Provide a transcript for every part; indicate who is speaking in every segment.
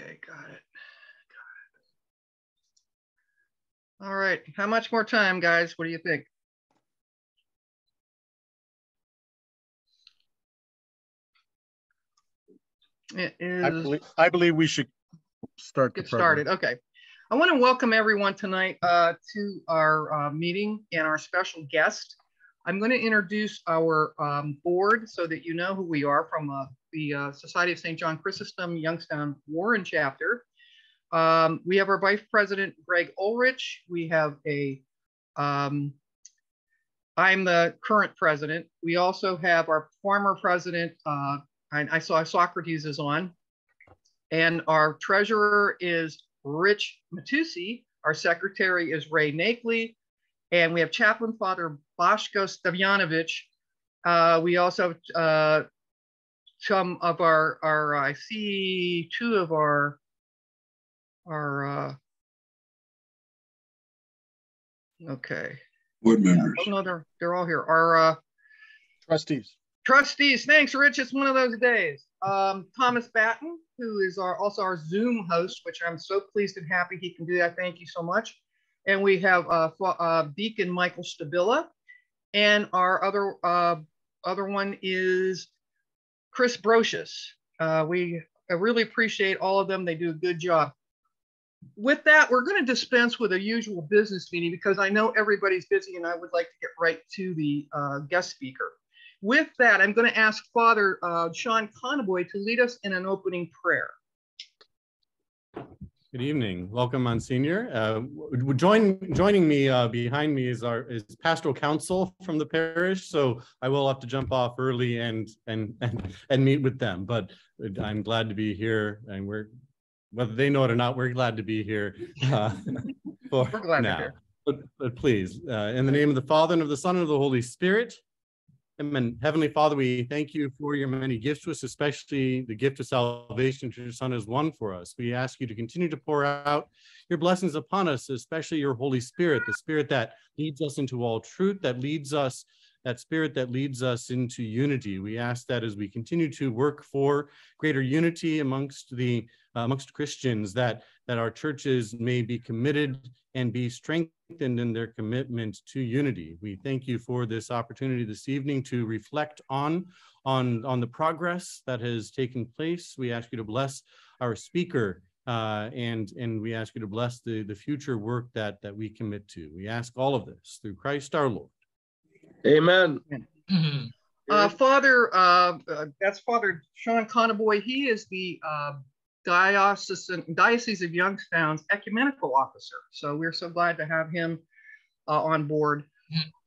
Speaker 1: Okay, got it. Got it. All right, how much more time, guys? What do you think? It is.
Speaker 2: I believe, I believe we should start.
Speaker 1: Get started. Okay. I want to welcome everyone tonight uh, to our uh, meeting and our special guest. I'm going to introduce our um, board so that you know who we are from uh, the uh, Society of St. John Chrysostom Youngstown Warren chapter. Um, we have our Vice President, Greg Ulrich. We have a, um, I'm the current president. We also have our former president, uh, I, I saw Socrates is on, and our treasurer is Rich Matusi. Our secretary is Ray Nakley. And we have Chaplain Father Boshko Stavyanovich. Uh, we also have uh, some of our, our, I see two of our, our, uh, okay.
Speaker 3: Board members.
Speaker 1: Oh, no, they're, they're all here. Our uh,
Speaker 2: Trustees.
Speaker 1: trustees, thanks, Rich. It's one of those days. Um, Thomas Batten, who is our also our Zoom host, which I'm so pleased and happy he can do that. Thank you so much. And we have uh, uh, Deacon Michael Stabila, and our other uh, other one is Chris Brocious. Uh, we really appreciate all of them. They do a good job. With that, we're going to dispense with a usual business meeting because I know everybody's busy and I would like to get right to the uh, guest speaker. With that, I'm going to ask Father uh, Sean Conboy to lead us in an opening prayer.
Speaker 4: Good evening. Welcome, Monsignor. Uh, join, joining me uh, behind me is our is pastoral council from the parish. So I will have to jump off early and and and, and meet with them. But I'm glad to be here, and we're whether they know it or not, we're glad to be here uh, for
Speaker 1: We're glad you're
Speaker 4: now.
Speaker 1: here.
Speaker 4: But, but please, uh, in the name of the Father and of the Son and of the Holy Spirit. Amen. Heavenly Father, we thank you for your many gifts to us, especially the gift of salvation which your Son has won for us. We ask you to continue to pour out your blessings upon us, especially your Holy Spirit, the Spirit that leads us into all truth, that leads us, that Spirit that leads us into unity. We ask that as we continue to work for greater unity amongst the uh, amongst Christians, that that our churches may be committed and be strengthened in their commitment to unity. We thank you for this opportunity this evening to reflect on, on, on the progress that has taken place. We ask you to bless our speaker uh, and, and we ask you to bless the, the future work that, that we commit to. We ask all of this through Christ our Lord.
Speaker 5: Amen.
Speaker 1: Uh, Father, uh, uh, that's Father Sean Conboy. He is the uh, diocesan Diocese of Youngstown's ecumenical officer. So we're so glad to have him uh, on board.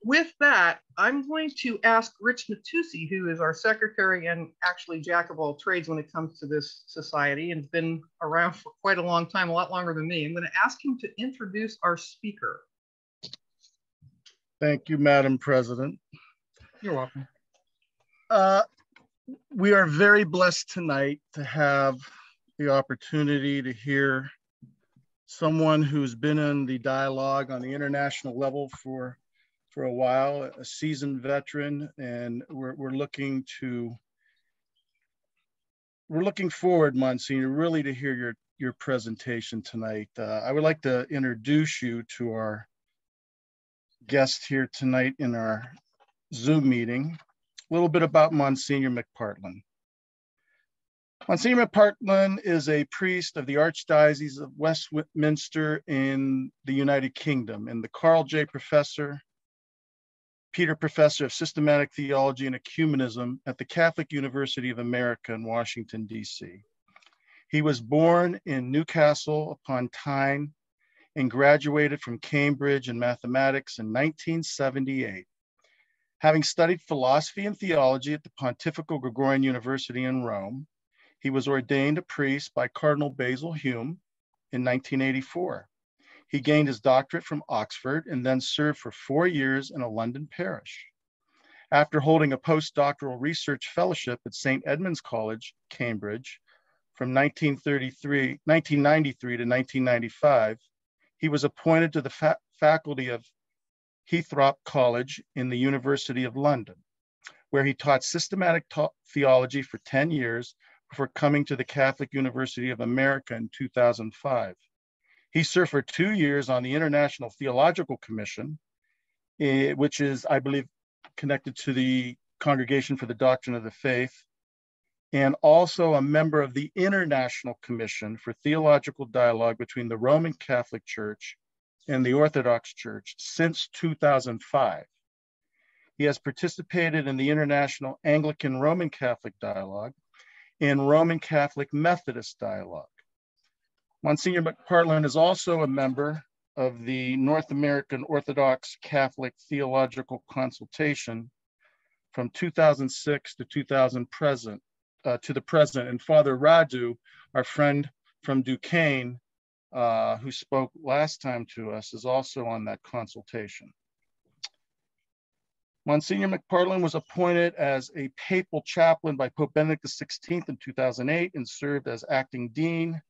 Speaker 1: With that, I'm going to ask Rich Matusi, who is our secretary and actually jack of all trades when it comes to this society and been around for quite a long time, a lot longer than me. I'm going to ask him to introduce our speaker.
Speaker 2: Thank you, Madam President.
Speaker 1: You're welcome.
Speaker 2: Uh, we are very blessed tonight to have the opportunity to hear someone who's been in the dialogue on the international level for for a while, a seasoned veteran, and we're, we're looking to we're looking forward, Monsignor, really to hear your your presentation tonight. Uh, I would like to introduce you to our guest here tonight in our Zoom meeting. A little bit about Monsignor McPartlan. Monsignor McPartlan is a priest of the Archdiocese of Westminster in the United Kingdom and the Carl J. Professor, Peter Professor of Systematic Theology and Ecumenism at the Catholic University of America in Washington, D.C. He was born in Newcastle upon Tyne and graduated from Cambridge in mathematics in 1978. Having studied philosophy and theology at the Pontifical Gregorian University in Rome, he was ordained a priest by Cardinal Basil Hume in 1984. He gained his doctorate from Oxford and then served for four years in a London parish. After holding a postdoctoral research fellowship at St. Edmund's College, Cambridge, from 1933, 1993 to 1995, he was appointed to the fa faculty of Heythrop College in the University of London, where he taught systematic theology for 10 years before coming to the Catholic University of America in 2005. He served for two years on the International Theological Commission, eh, which is, I believe, connected to the Congregation for the Doctrine of the Faith, and also a member of the International Commission for Theological Dialogue between the Roman Catholic Church and the Orthodox Church since 2005. He has participated in the International Anglican Roman Catholic Dialogue and Roman Catholic Methodist Dialogue. Monsignor McPartlan is also a member of the North American Orthodox Catholic Theological Consultation from 2006 to 2000 present, uh, to the president. And Father Radu, our friend from Duquesne, uh, who spoke last time to us, is also on that consultation. Monsignor McPartlan was appointed as a papal chaplain by Pope Benedict XVI in 2008 and served as acting dean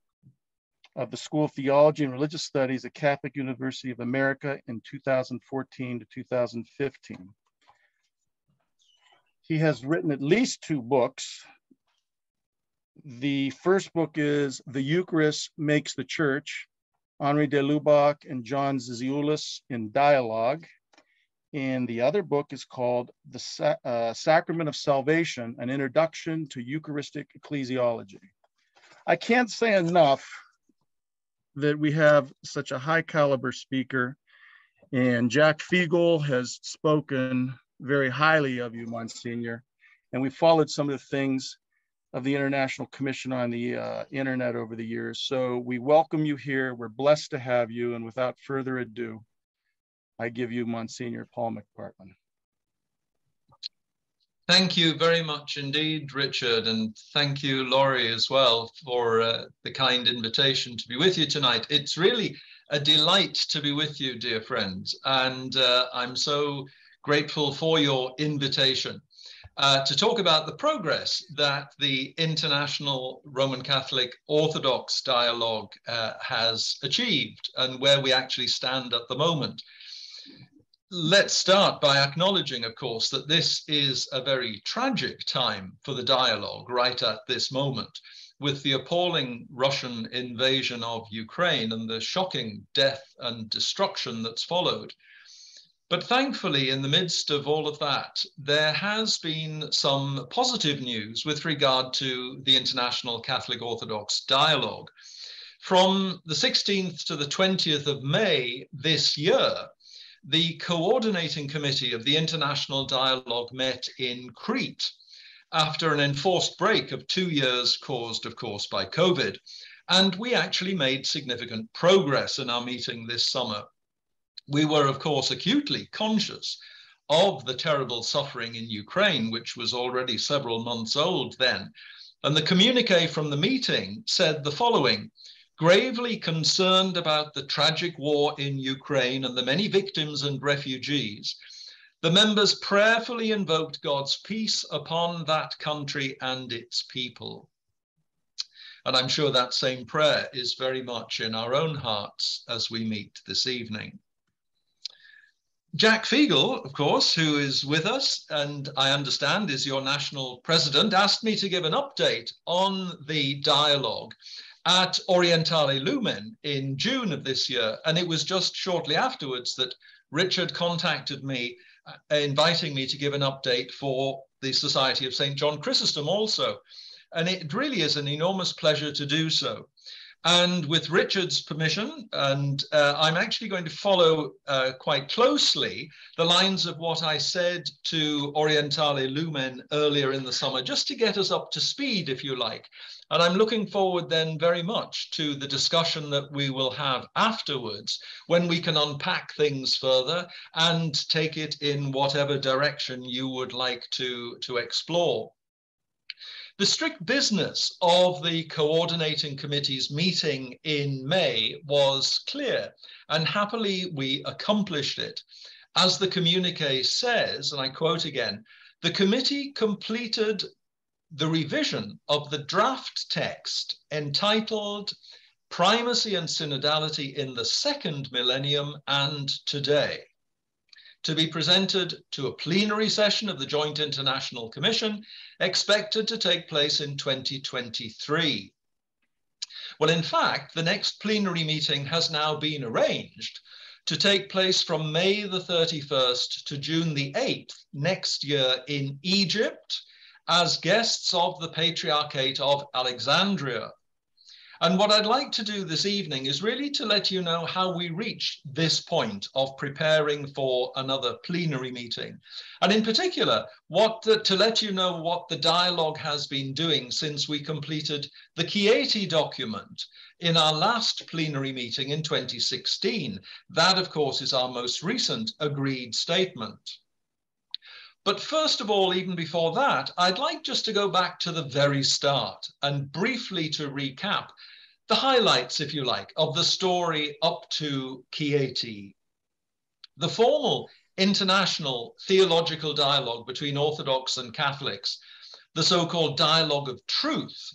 Speaker 2: of the School of Theology and Religious Studies at Catholic University of America in 2014 to 2015. He has written at least two books. The first book is The Eucharist Makes the Church, Henri de Lubac and John Zizioulas in Dialogue. And the other book is called The Sa uh, Sacrament of Salvation, An Introduction to Eucharistic Ecclesiology. I can't say enough that we have such a high caliber speaker. And Jack Figel has spoken very highly of you, Monsignor. And we followed some of the things of the International Commission on the uh, Internet over the years. So we welcome you here. We're blessed to have you. And without further ado, I give you Monsignor Paul McPartlan.
Speaker 3: Thank you very much indeed, Richard, and thank you, Laurie, as well, for uh, the kind invitation to be with you tonight. It's really a delight to be with you, dear friends, and uh, I'm so grateful for your invitation uh, to talk about the progress that the International Roman Catholic Orthodox Dialogue uh, has achieved and where we actually stand at the moment let's start by acknowledging, of course, that this is a very tragic time for the dialogue right at this moment, with the appalling Russian invasion of Ukraine and the shocking death and destruction that's followed. But thankfully, in the midst of all of that, there has been some positive news with regard to the International Catholic Orthodox Dialogue. From the 16th to the 20th of May this year, the coordinating committee of the International Dialogue met in Crete after an enforced break of two years caused, of course, by COVID. And we actually made significant progress in our meeting this summer. We were, of course, acutely conscious of the terrible suffering in Ukraine, which was already several months old then. And the communique from the meeting said the following gravely concerned about the tragic war in Ukraine and the many victims and refugees, the members prayerfully invoked God's peace upon that country and its people. And I'm sure that same prayer is very much in our own hearts as we meet this evening. Jack Figel, of course, who is with us and I understand is your national president, asked me to give an update on the dialogue at Orientale Lumen in June of this year. And it was just shortly afterwards that Richard contacted me, uh, inviting me to give an update for the Society of St. John Chrysostom also. And it really is an enormous pleasure to do so. And with Richard's permission, and uh, I'm actually going to follow uh, quite closely the lines of what I said to Orientale Lumen earlier in the summer, just to get us up to speed, if you like, and I'm looking forward then very much to the discussion that we will have afterwards when we can unpack things further and take it in whatever direction you would like to, to explore. The strict business of the coordinating committee's meeting in May was clear, and happily we accomplished it. As the communique says, and I quote again, the committee completed the revision of the draft text entitled Primacy and Synodality in the Second Millennium and Today, to be presented to a plenary session of the Joint International Commission expected to take place in 2023. Well, in fact, the next plenary meeting has now been arranged to take place from May the 31st to June the 8th next year in Egypt as guests of the Patriarchate of Alexandria. And what I'd like to do this evening is really to let you know how we reached this point of preparing for another plenary meeting. And in particular, what the, to let you know what the dialogue has been doing since we completed the Chieti document in our last plenary meeting in 2016. That, of course, is our most recent agreed statement. But first of all, even before that, I'd like just to go back to the very start and briefly to recap the highlights, if you like, of the story up to Chieti. The formal international theological dialogue between Orthodox and Catholics, the so-called dialogue of truth,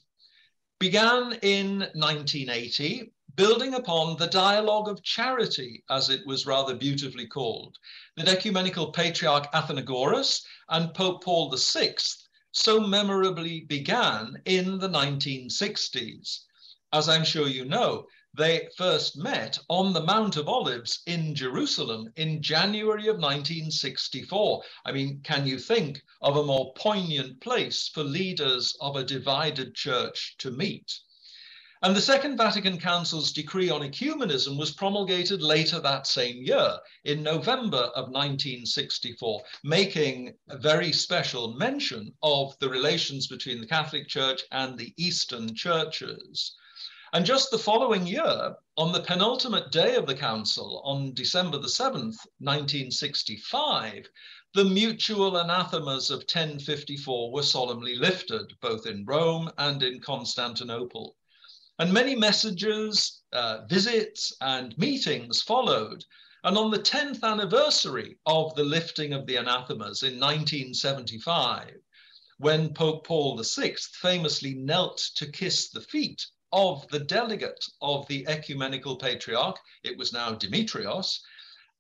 Speaker 3: began in 1980, building upon the dialogue of charity, as it was rather beautifully called, that ecumenical patriarch Athenagoras and Pope Paul VI so memorably began in the 1960s as I'm sure you know, they first met on the Mount of Olives in Jerusalem in January of 1964. I mean, can you think of a more poignant place for leaders of a divided church to meet? And the Second Vatican Council's decree on ecumenism was promulgated later that same year, in November of 1964, making a very special mention of the relations between the Catholic Church and the Eastern churches. And just the following year, on the penultimate day of the council, on December the 7th, 1965, the mutual anathemas of 1054 were solemnly lifted, both in Rome and in Constantinople. And many messages, uh, visits, and meetings followed. And on the 10th anniversary of the lifting of the anathemas in 1975, when Pope Paul VI famously knelt to kiss the feet of the delegate of the ecumenical patriarch, it was now Demetrios,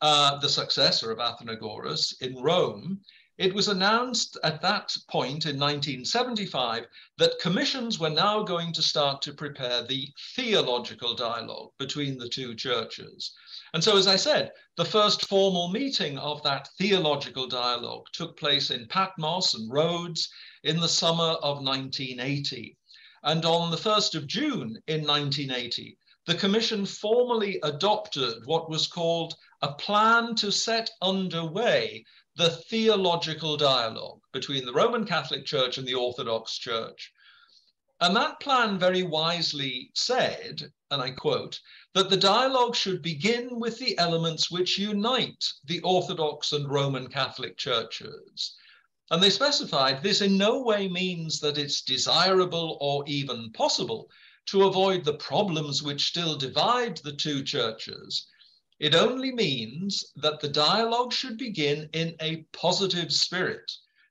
Speaker 3: uh, the successor of Athenagoras in Rome, it was announced at that point in 1975 that commissions were now going to start to prepare the theological dialogue between the two churches. And so, as I said, the first formal meeting of that theological dialogue took place in Patmos and Rhodes in the summer of 1980. And on the 1st of June in 1980, the Commission formally adopted what was called a plan to set underway the theological dialogue between the Roman Catholic Church and the Orthodox Church. And that plan very wisely said, and I quote, that the dialogue should begin with the elements which unite the Orthodox and Roman Catholic churches and they specified this in no way means that it's desirable or even possible to avoid the problems which still divide the two churches. It only means that the dialogue should begin in a positive spirit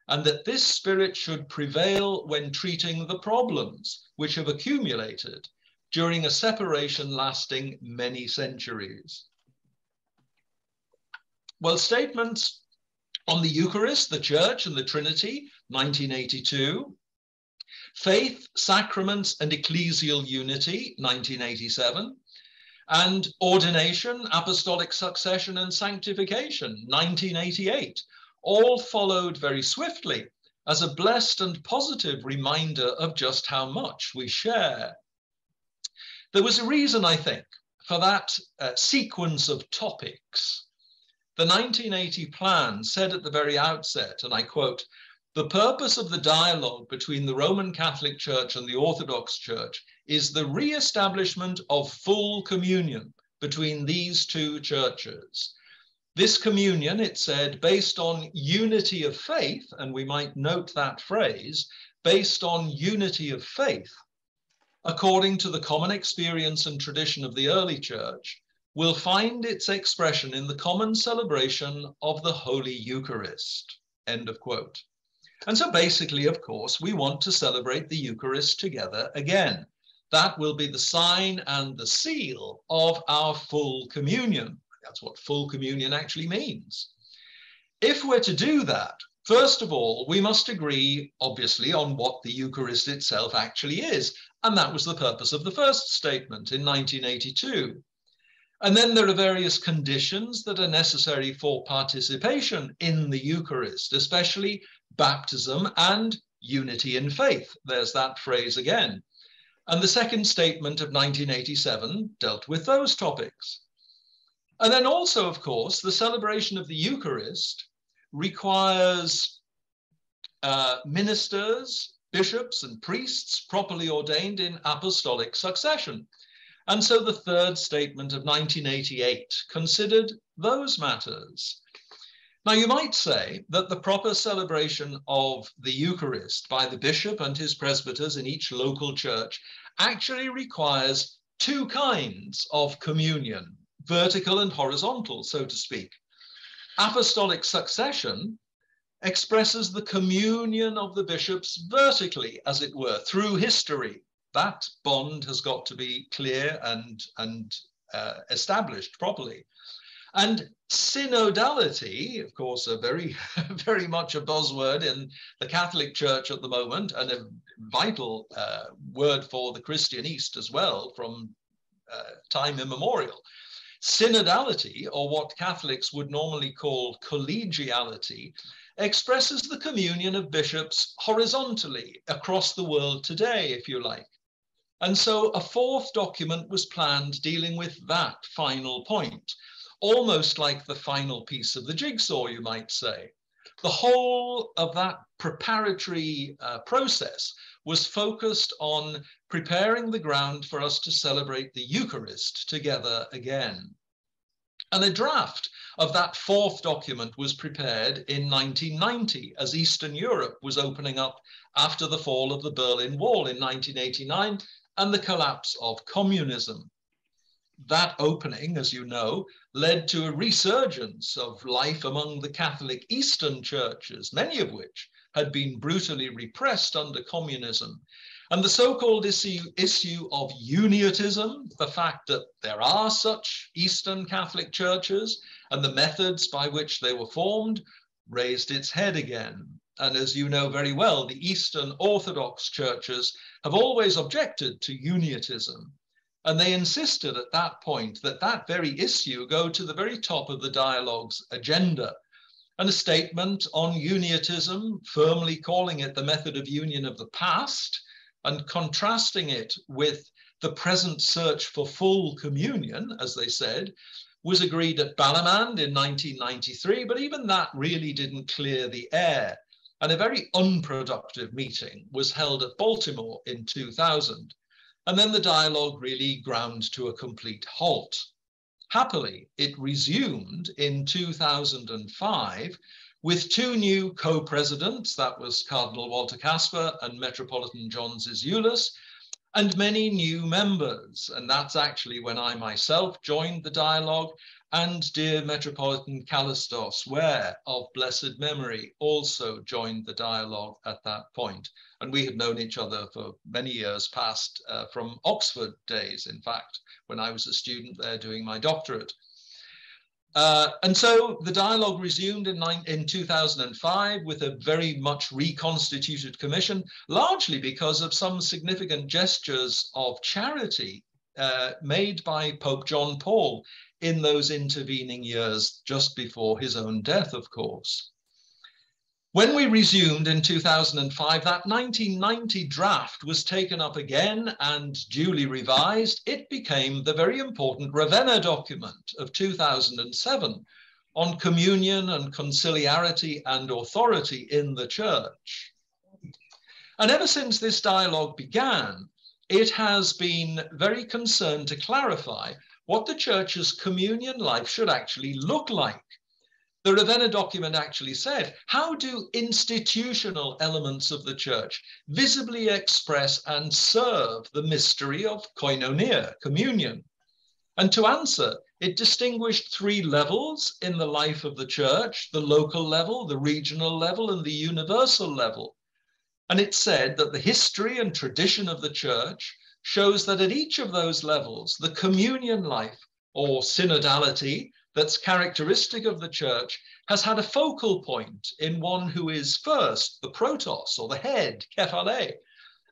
Speaker 3: and that this spirit should prevail when treating the problems which have accumulated during a separation lasting many centuries. Well, statements on the Eucharist, the Church, and the Trinity, 1982. Faith, Sacraments, and Ecclesial Unity, 1987. And Ordination, Apostolic Succession, and Sanctification, 1988. All followed very swiftly as a blessed and positive reminder of just how much we share. There was a reason, I think, for that uh, sequence of topics. The 1980 plan said at the very outset, and I quote, the purpose of the dialogue between the Roman Catholic Church and the Orthodox Church is the re-establishment of full communion between these two churches. This communion, it said, based on unity of faith, and we might note that phrase, based on unity of faith, according to the common experience and tradition of the early church, will find its expression in the common celebration of the Holy Eucharist. End of quote. And so basically, of course, we want to celebrate the Eucharist together again. That will be the sign and the seal of our full communion. That's what full communion actually means. If we're to do that, First of all, we must agree, obviously, on what the Eucharist itself actually is. And that was the purpose of the first statement in 1982. And then there are various conditions that are necessary for participation in the Eucharist, especially baptism and unity in faith. There's that phrase again. And the second statement of 1987 dealt with those topics. And then also, of course, the celebration of the Eucharist requires uh, ministers, bishops, and priests properly ordained in apostolic succession. And so the third statement of 1988 considered those matters. Now, you might say that the proper celebration of the Eucharist by the bishop and his presbyters in each local church actually requires two kinds of communion, vertical and horizontal, so to speak. Apostolic succession expresses the communion of the bishops vertically, as it were, through history. That bond has got to be clear and, and uh, established properly. And synodality, of course, a very, very much a buzzword in the Catholic Church at the moment, and a vital uh, word for the Christian East as well from uh, time immemorial. Synodality, or what Catholics would normally call collegiality, expresses the communion of bishops horizontally across the world today, if you like. And so a fourth document was planned dealing with that final point almost like the final piece of the jigsaw, you might say. The whole of that preparatory uh, process was focused on preparing the ground for us to celebrate the Eucharist together again. And a draft of that fourth document was prepared in 1990 as Eastern Europe was opening up after the fall of the Berlin Wall in 1989 and the collapse of communism that opening, as you know, led to a resurgence of life among the Catholic Eastern churches, many of which had been brutally repressed under communism. And the so-called issue, issue of uniatism, the fact that there are such Eastern Catholic churches and the methods by which they were formed, raised its head again. And as you know very well, the Eastern Orthodox churches have always objected to uniatism and they insisted at that point that that very issue go to the very top of the dialogue's agenda. And a statement on uniatism, firmly calling it the method of union of the past and contrasting it with the present search for full communion, as they said, was agreed at Balamand in 1993, but even that really didn't clear the air. And a very unproductive meeting was held at Baltimore in 2000. And then the dialogue really ground to a complete halt. Happily, it resumed in 2005 with two new co-presidents, that was Cardinal Walter Kasper and Metropolitan John Zizioulas, and many new members. And that's actually when I myself joined the dialogue and dear Metropolitan Kallistos, Ware of blessed memory also joined the dialogue at that point. And we had known each other for many years past uh, from Oxford days, in fact, when I was a student there doing my doctorate. Uh, and so the dialogue resumed in, in 2005 with a very much reconstituted commission, largely because of some significant gestures of charity uh, made by Pope John Paul in those intervening years just before his own death, of course. When we resumed in 2005, that 1990 draft was taken up again and duly revised. It became the very important Ravenna document of 2007 on communion and conciliarity and authority in the church. And ever since this dialogue began, it has been very concerned to clarify what the church's communion life should actually look like. The Ravenna document actually said, how do institutional elements of the church visibly express and serve the mystery of koinonia, communion? And to answer, it distinguished three levels in the life of the church, the local level, the regional level, and the universal level. And it said that the history and tradition of the church shows that at each of those levels, the communion life or synodality, that's characteristic of the church has had a focal point in one who is first, the protos or the head, kephale.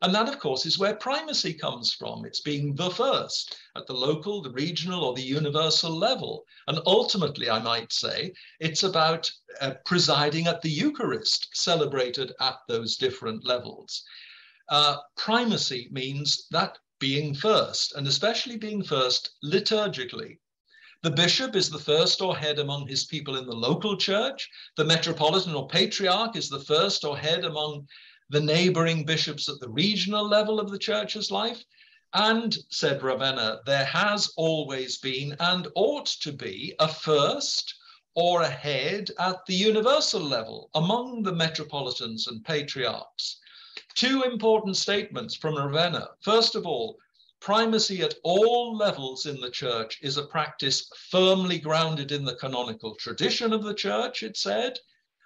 Speaker 3: And that, of course, is where primacy comes from. It's being the first at the local, the regional, or the universal level. And ultimately, I might say, it's about uh, presiding at the Eucharist, celebrated at those different levels. Uh, primacy means that being first, and especially being first liturgically. The bishop is the first or head among his people in the local church. The metropolitan or patriarch is the first or head among the neighboring bishops at the regional level of the church's life. And, said Ravenna, there has always been and ought to be a first or a head at the universal level among the metropolitans and patriarchs. Two important statements from Ravenna. First of all, primacy at all levels in the church is a practice firmly grounded in the canonical tradition of the church, it said.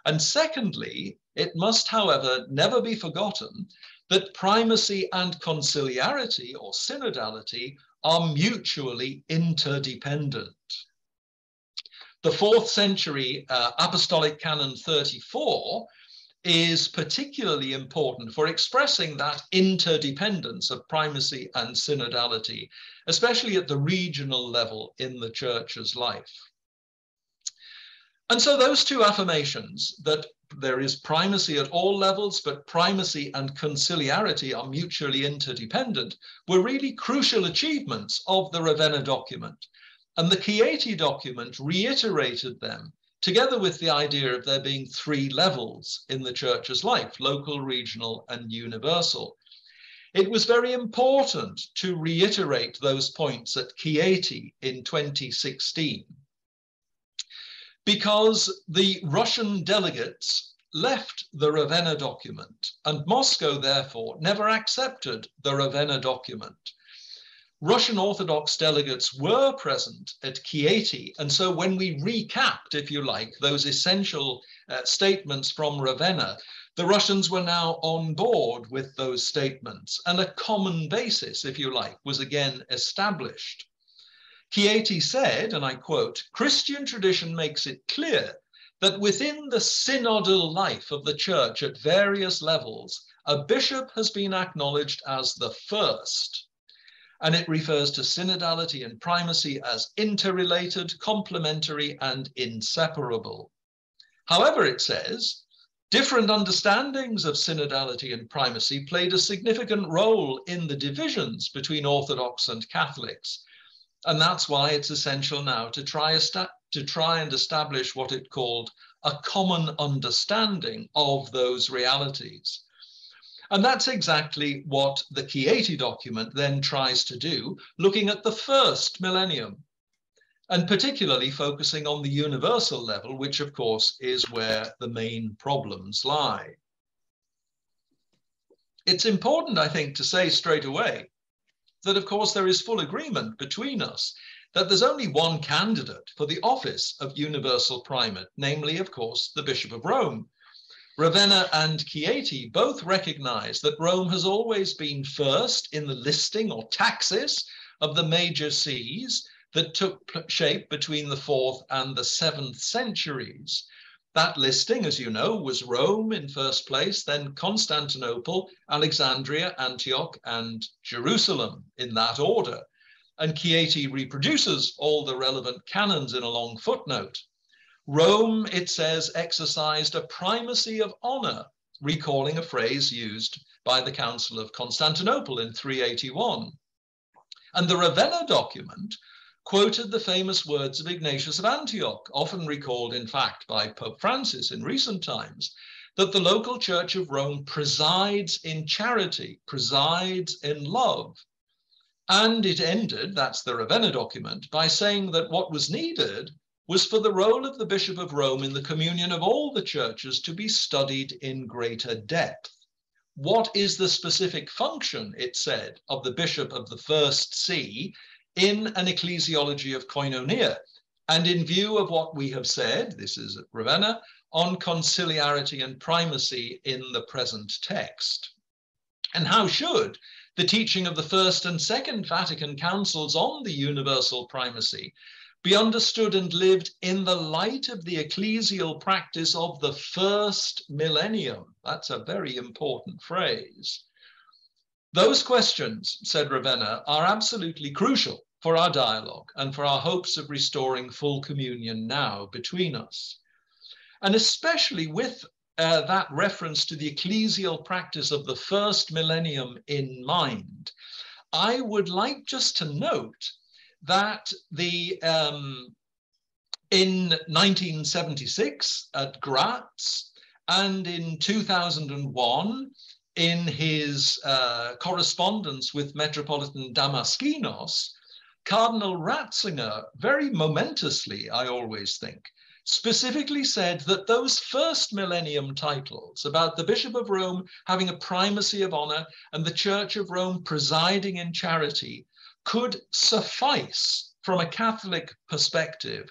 Speaker 3: And secondly, it must, however, never be forgotten that primacy and conciliarity or synodality are mutually interdependent. The fourth century uh, Apostolic Canon 34 is particularly important for expressing that interdependence of primacy and synodality, especially at the regional level in the church's life. And so those two affirmations that there is primacy at all levels, but primacy and conciliarity are mutually interdependent, were really crucial achievements of the Ravenna document. And the Chieti document reiterated them, together with the idea of there being three levels in the church's life, local, regional, and universal. It was very important to reiterate those points at Chieti in 2016 because the Russian delegates left the Ravenna document, and Moscow, therefore, never accepted the Ravenna document. Russian Orthodox delegates were present at Chieti, and so when we recapped, if you like, those essential uh, statements from Ravenna, the Russians were now on board with those statements, and a common basis, if you like, was again established. Chieti said, and I quote, Christian tradition makes it clear that within the synodal life of the church at various levels, a bishop has been acknowledged as the first. And it refers to synodality and primacy as interrelated, complementary, and inseparable. However, it says, different understandings of synodality and primacy played a significant role in the divisions between Orthodox and Catholics and that's why it's essential now to try, to try and establish what it called a common understanding of those realities. And that's exactly what the Chieti document then tries to do, looking at the first millennium, and particularly focusing on the universal level, which of course is where the main problems lie. It's important, I think, to say straight away that, of course, there is full agreement between us that there's only one candidate for the office of universal primate, namely, of course, the Bishop of Rome. Ravenna and Chieti both recognize that Rome has always been first in the listing or taxis of the major sees that took shape between the fourth and the seventh centuries. That listing, as you know, was Rome in first place, then Constantinople, Alexandria, Antioch, and Jerusalem in that order. And Chieti reproduces all the relevant canons in a long footnote. Rome, it says, exercised a primacy of honor, recalling a phrase used by the Council of Constantinople in 381. And the Ravenna document quoted the famous words of Ignatius of Antioch, often recalled, in fact, by Pope Francis in recent times, that the local church of Rome presides in charity, presides in love. And it ended, that's the Ravenna document, by saying that what was needed was for the role of the Bishop of Rome in the communion of all the churches to be studied in greater depth. What is the specific function, it said, of the Bishop of the First See in an ecclesiology of koinonia. And in view of what we have said, this is at Ravenna, on conciliarity and primacy in the present text. And how should the teaching of the First and Second Vatican Councils on the universal primacy be understood and lived in the light of the ecclesial practice of the first millennium. That's a very important phrase. Those questions, said Ravenna, are absolutely crucial for our dialogue and for our hopes of restoring full communion now between us. And especially with uh, that reference to the ecclesial practice of the first millennium in mind, I would like just to note that the um, in 1976 at Graz and in 2001 in his uh, correspondence with Metropolitan Damaskinos, Cardinal Ratzinger, very momentously, I always think, specifically said that those first millennium titles about the Bishop of Rome having a primacy of honor and the Church of Rome presiding in charity could suffice from a Catholic perspective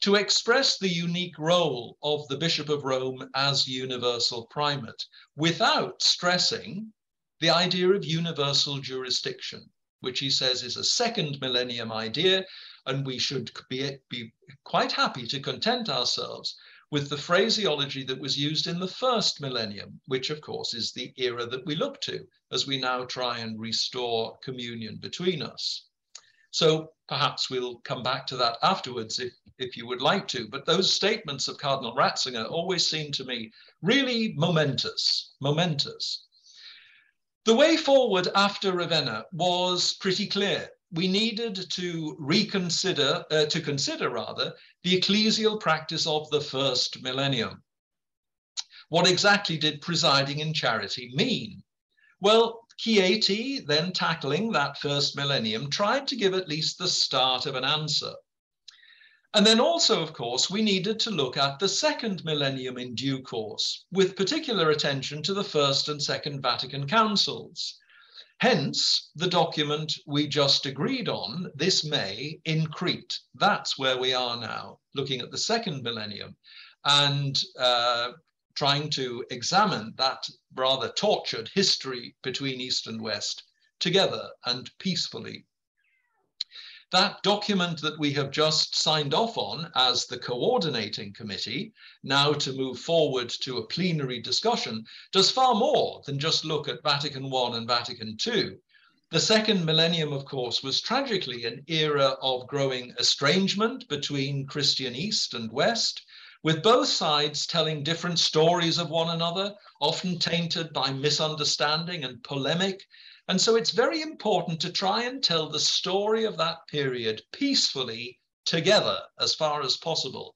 Speaker 3: to express the unique role of the Bishop of Rome as universal primate without stressing the idea of universal jurisdiction, which he says is a second millennium idea, and we should be, be quite happy to content ourselves with the phraseology that was used in the first millennium, which of course is the era that we look to as we now try and restore communion between us. So perhaps we'll come back to that afterwards if, if you would like to. But those statements of Cardinal Ratzinger always seem to me really momentous, momentous. The way forward after Ravenna was pretty clear. We needed to reconsider, uh, to consider rather, the ecclesial practice of the first millennium. What exactly did presiding in charity mean? Well, Chieti, then tackling that first millennium, tried to give at least the start of an answer. And then also, of course, we needed to look at the second millennium in due course, with particular attention to the First and Second Vatican Councils. Hence, the document we just agreed on this May in Crete. That's where we are now, looking at the second millennium and uh, trying to examine that rather tortured history between East and West together and peacefully. That document that we have just signed off on as the coordinating committee, now to move forward to a plenary discussion, does far more than just look at Vatican I and Vatican II. The second millennium, of course, was tragically an era of growing estrangement between Christian East and West, with both sides telling different stories of one another, often tainted by misunderstanding and polemic. And so it's very important to try and tell the story of that period peacefully together as far as possible.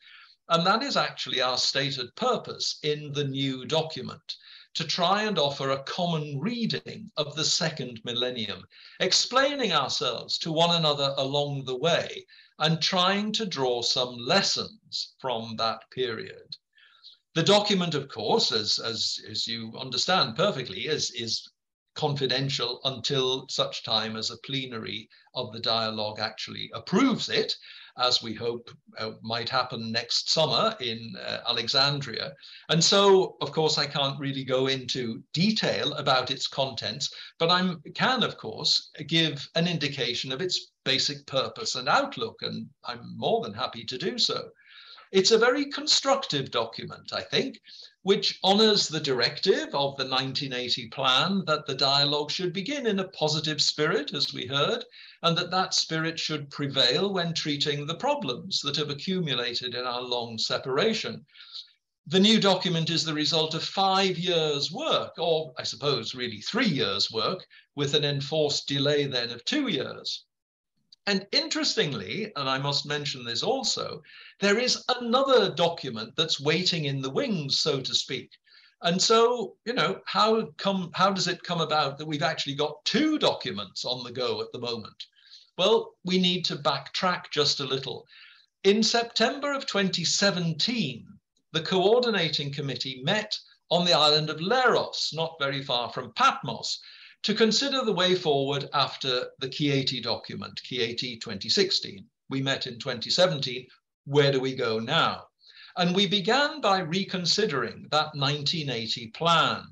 Speaker 3: And that is actually our stated purpose in the new document to try and offer a common reading of the second millennium, explaining ourselves to one another along the way and trying to draw some lessons from that period. The document, of course, as, as, as you understand perfectly, is, is confidential until such time as a plenary of the dialogue actually approves it as we hope uh, might happen next summer in uh, Alexandria. And so, of course, I can't really go into detail about its contents, but I can, of course, give an indication of its basic purpose and outlook, and I'm more than happy to do so. It's a very constructive document, I think, which honors the directive of the 1980 plan that the dialogue should begin in a positive spirit, as we heard, and that that spirit should prevail when treating the problems that have accumulated in our long separation. The new document is the result of five years' work, or I suppose really three years' work, with an enforced delay then of two years. And interestingly, and I must mention this also, there is another document that's waiting in the wings, so to speak. And so, you know, how come how does it come about that we've actually got two documents on the go at the moment? Well, we need to backtrack just a little. In September of 2017, the coordinating committee met on the island of Leros, not very far from Patmos, to consider the way forward after the Chieti document, Chieti 2016. We met in 2017. Where do we go now? And we began by reconsidering that 1980 plan.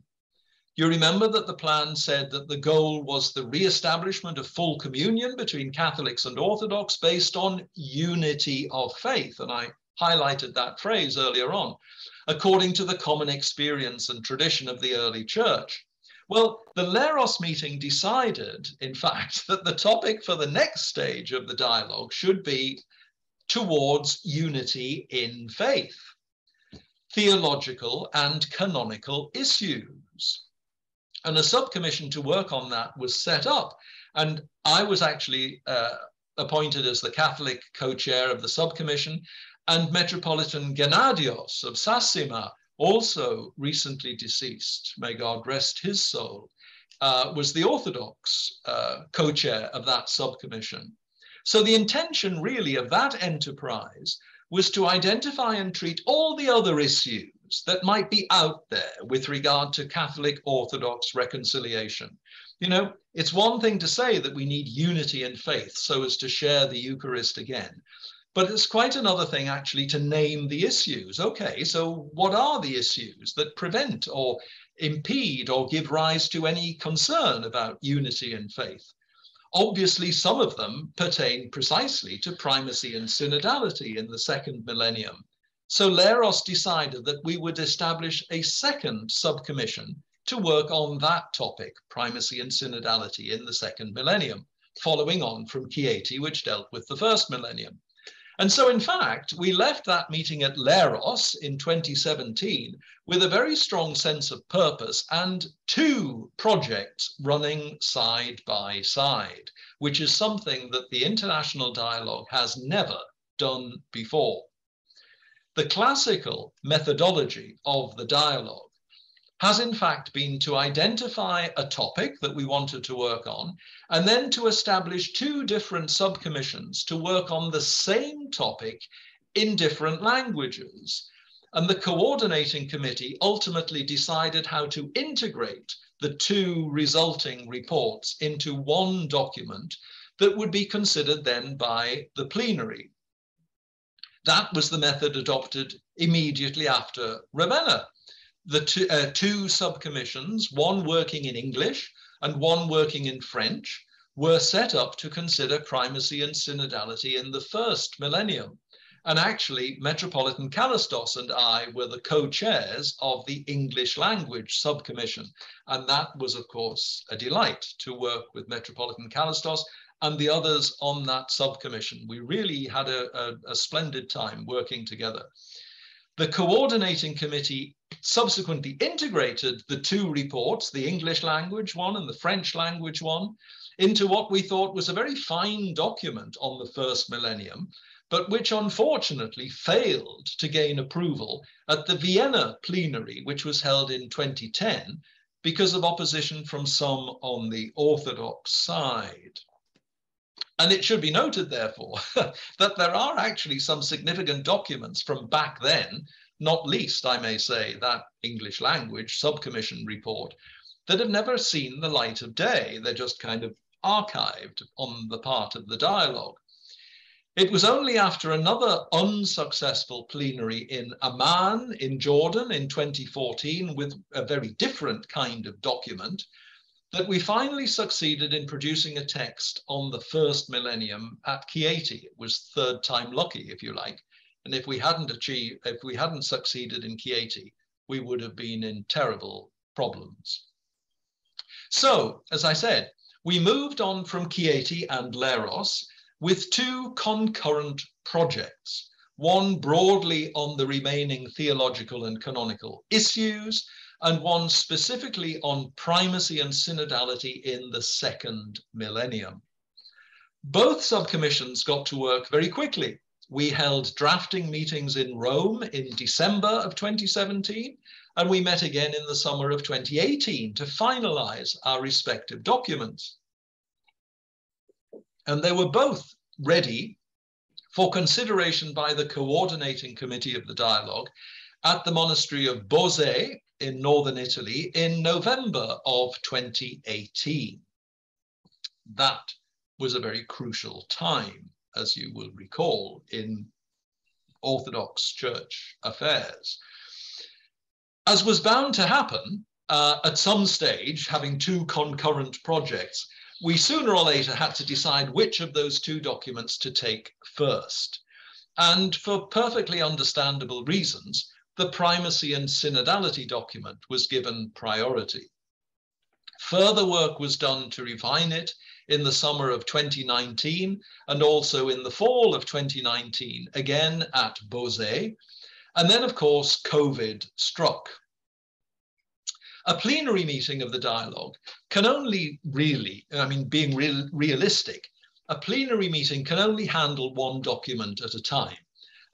Speaker 3: You remember that the plan said that the goal was the re-establishment of full communion between Catholics and Orthodox based on unity of faith. And I highlighted that phrase earlier on, according to the common experience and tradition of the early church. Well, the Leros meeting decided, in fact, that the topic for the next stage of the dialogue should be towards unity in faith, theological and canonical issues and a subcommission to work on that was set up. And I was actually uh, appointed as the Catholic co-chair of the subcommission, and Metropolitan Gennadios of Sassima, also recently deceased, may God rest his soul, uh, was the Orthodox uh, co-chair of that subcommission. So the intention really of that enterprise was to identify and treat all the other issues that might be out there with regard to Catholic Orthodox reconciliation. You know, it's one thing to say that we need unity in faith so as to share the Eucharist again. But it's quite another thing actually to name the issues. Okay, so what are the issues that prevent or impede or give rise to any concern about unity in faith? Obviously, some of them pertain precisely to primacy and synodality in the second millennium. So Leros decided that we would establish a second subcommission to work on that topic, primacy and synodality in the second millennium, following on from Chieti, which dealt with the first millennium. And so, in fact, we left that meeting at Leros in 2017 with a very strong sense of purpose and two projects running side by side, which is something that the international dialogue has never done before. The classical methodology of the dialogue has in fact been to identify a topic that we wanted to work on and then to establish two different subcommissions to work on the same topic in different languages. And the coordinating committee ultimately decided how to integrate the two resulting reports into one document that would be considered then by the plenary. That was the method adopted immediately after Ravenna. The two, uh, two subcommissions, one working in English and one working in French, were set up to consider primacy and synodality in the first millennium. And actually, Metropolitan Kallistos and I were the co-chairs of the English language subcommission. And that was, of course, a delight to work with Metropolitan Kallistos and the others on that subcommission. We really had a, a, a splendid time working together. The coordinating committee subsequently integrated the two reports, the English language one and the French language one, into what we thought was a very fine document on the first millennium, but which unfortunately failed to gain approval at the Vienna plenary, which was held in 2010, because of opposition from some on the Orthodox side. And it should be noted, therefore, that there are actually some significant documents from back then, not least, I may say, that English language subcommission report, that have never seen the light of day. They're just kind of archived on the part of the dialogue. It was only after another unsuccessful plenary in Amman in Jordan in 2014 with a very different kind of document that we finally succeeded in producing a text on the first millennium at Chieti. It was third time lucky, if you like. And if we hadn't achieved, if we hadn't succeeded in Chieti, we would have been in terrible problems. So, as I said, we moved on from Chieti and Leros with two concurrent projects, one broadly on the remaining theological and canonical issues, and one specifically on primacy and synodality in the second millennium. Both subcommissions got to work very quickly. We held drafting meetings in Rome in December of 2017, and we met again in the summer of 2018 to finalize our respective documents. And they were both ready for consideration by the coordinating committee of the dialogue at the monastery of Bose in northern Italy in November of 2018. That was a very crucial time, as you will recall, in Orthodox Church affairs. As was bound to happen, uh, at some stage, having two concurrent projects, we sooner or later had to decide which of those two documents to take first. And for perfectly understandable reasons, the primacy and synodality document was given priority. Further work was done to refine it in the summer of 2019 and also in the fall of 2019, again at Beauvais. And then, of course, COVID struck. A plenary meeting of the dialogue can only really, I mean, being real, realistic, a plenary meeting can only handle one document at a time.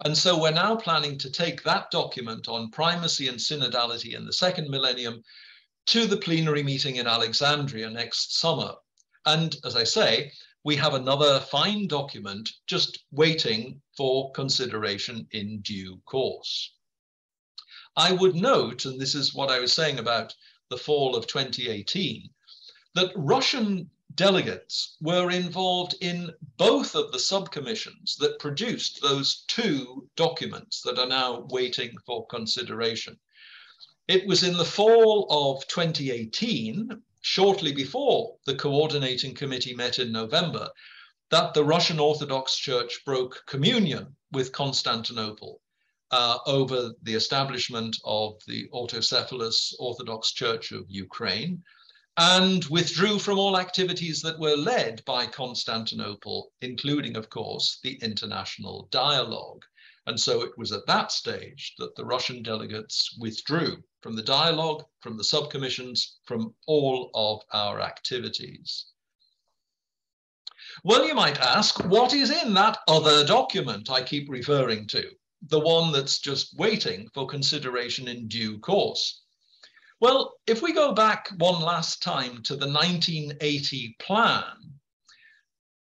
Speaker 3: And so we're now planning to take that document on primacy and synodality in the second millennium to the plenary meeting in Alexandria next summer. And as I say, we have another fine document just waiting for consideration in due course. I would note, and this is what I was saying about the fall of 2018, that Russian delegates were involved in both of the subcommissions that produced those two documents that are now waiting for consideration. It was in the fall of 2018, shortly before the coordinating committee met in November, that the Russian Orthodox Church broke communion with Constantinople uh, over the establishment of the autocephalous Orthodox Church of Ukraine and withdrew from all activities that were led by Constantinople, including, of course, the international dialogue. And so it was at that stage that the Russian delegates withdrew from the dialogue, from the subcommissions, from all of our activities. Well, you might ask, what is in that other document I keep referring to? the one that's just waiting for consideration in due course. Well, if we go back one last time to the 1980 plan,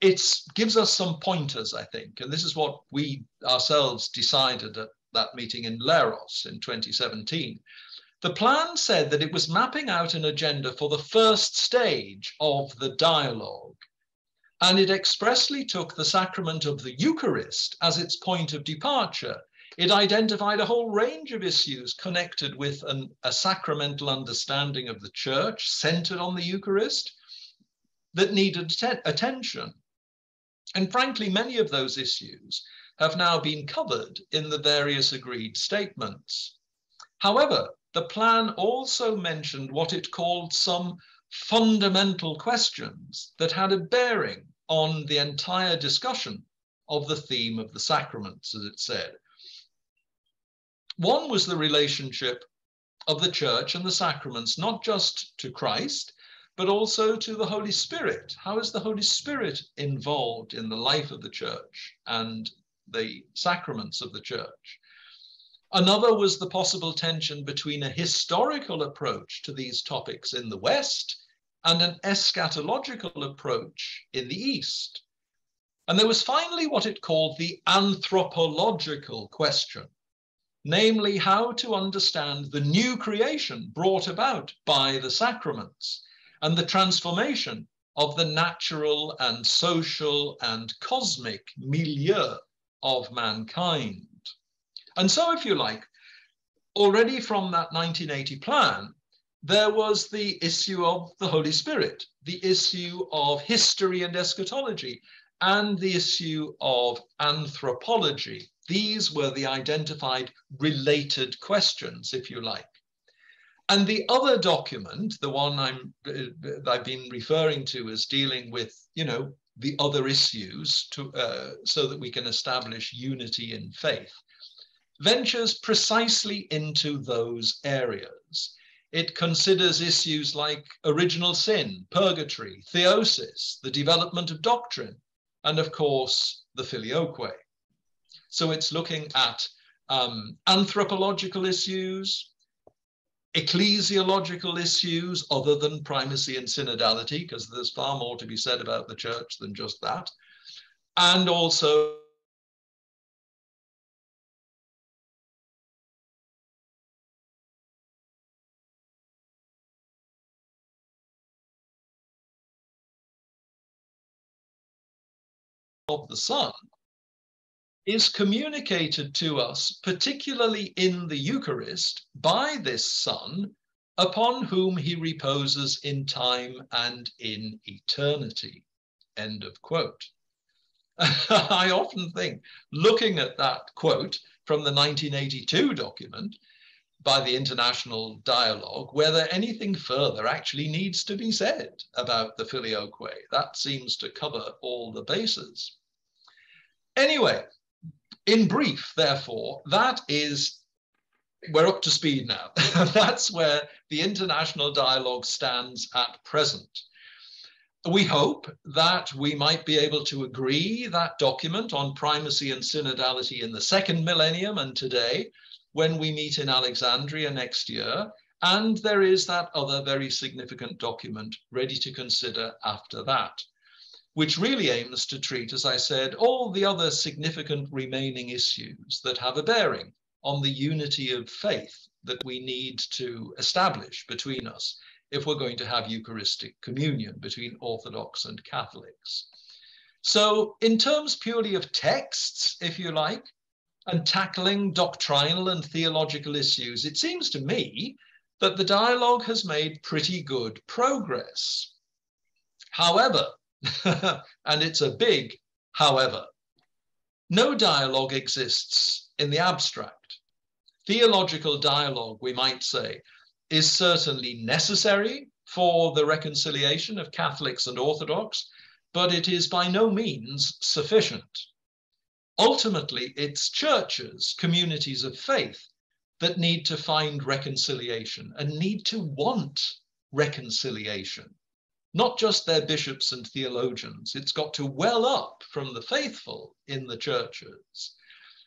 Speaker 3: it gives us some pointers, I think. And this is what we ourselves decided at that meeting in Leros in 2017. The plan said that it was mapping out an agenda for the first stage of the dialogue. And it expressly took the sacrament of the Eucharist as its point of departure it identified a whole range of issues connected with an, a sacramental understanding of the church centered on the Eucharist that needed attention. And frankly, many of those issues have now been covered in the various agreed statements. However, the plan also mentioned what it called some fundamental questions that had a bearing on the entire discussion of the theme of the sacraments, as it said. One was the relationship of the church and the sacraments, not just to Christ, but also to the Holy Spirit. How is the Holy Spirit involved in the life of the church and the sacraments of the church? Another was the possible tension between a historical approach to these topics in the West and an eschatological approach in the East. And there was finally what it called the anthropological question namely how to understand the new creation brought about by the sacraments and the transformation of the natural and social and cosmic milieu of mankind. And so, if you like, already from that 1980 plan, there was the issue of the Holy Spirit, the issue of history and eschatology, and the issue of anthropology. These were the identified related questions, if you like. And the other document, the one I'm, uh, I've been referring to as dealing with, you know, the other issues to, uh, so that we can establish unity in faith, ventures precisely into those areas. It considers issues like original sin, purgatory, theosis, the development of doctrine, and of course, the filioque. So it's looking at um, anthropological issues, ecclesiological issues other than primacy and synodality, because there's far more to be said about the church than just that, and also the Son is communicated to us, particularly in the Eucharist, by this Son upon whom he reposes in time and in eternity. End of quote. I often think, looking at that quote from the 1982 document by the International Dialogue, whether anything further actually needs to be said about the filioque. That seems to cover all the bases. Anyway, in brief, therefore, that is, we're up to speed now. That's where the international dialogue stands at present. We hope that we might be able to agree that document on primacy and synodality in the second millennium and today when we meet in Alexandria next year. And there is that other very significant document ready to consider after that, which really aims to treat, as I said, all the other significant remaining issues that have a bearing on the unity of faith that we need to establish between us if we're going to have Eucharistic communion between Orthodox and Catholics. So in terms purely of texts, if you like, and tackling doctrinal and theological issues, it seems to me that the dialogue has made pretty good progress. However, and it's a big however, no dialogue exists in the abstract. Theological dialogue, we might say, is certainly necessary for the reconciliation of Catholics and Orthodox, but it is by no means sufficient. Ultimately, it's churches, communities of faith, that need to find reconciliation and need to want reconciliation. Not just their bishops and theologians, it's got to well up from the faithful in the churches.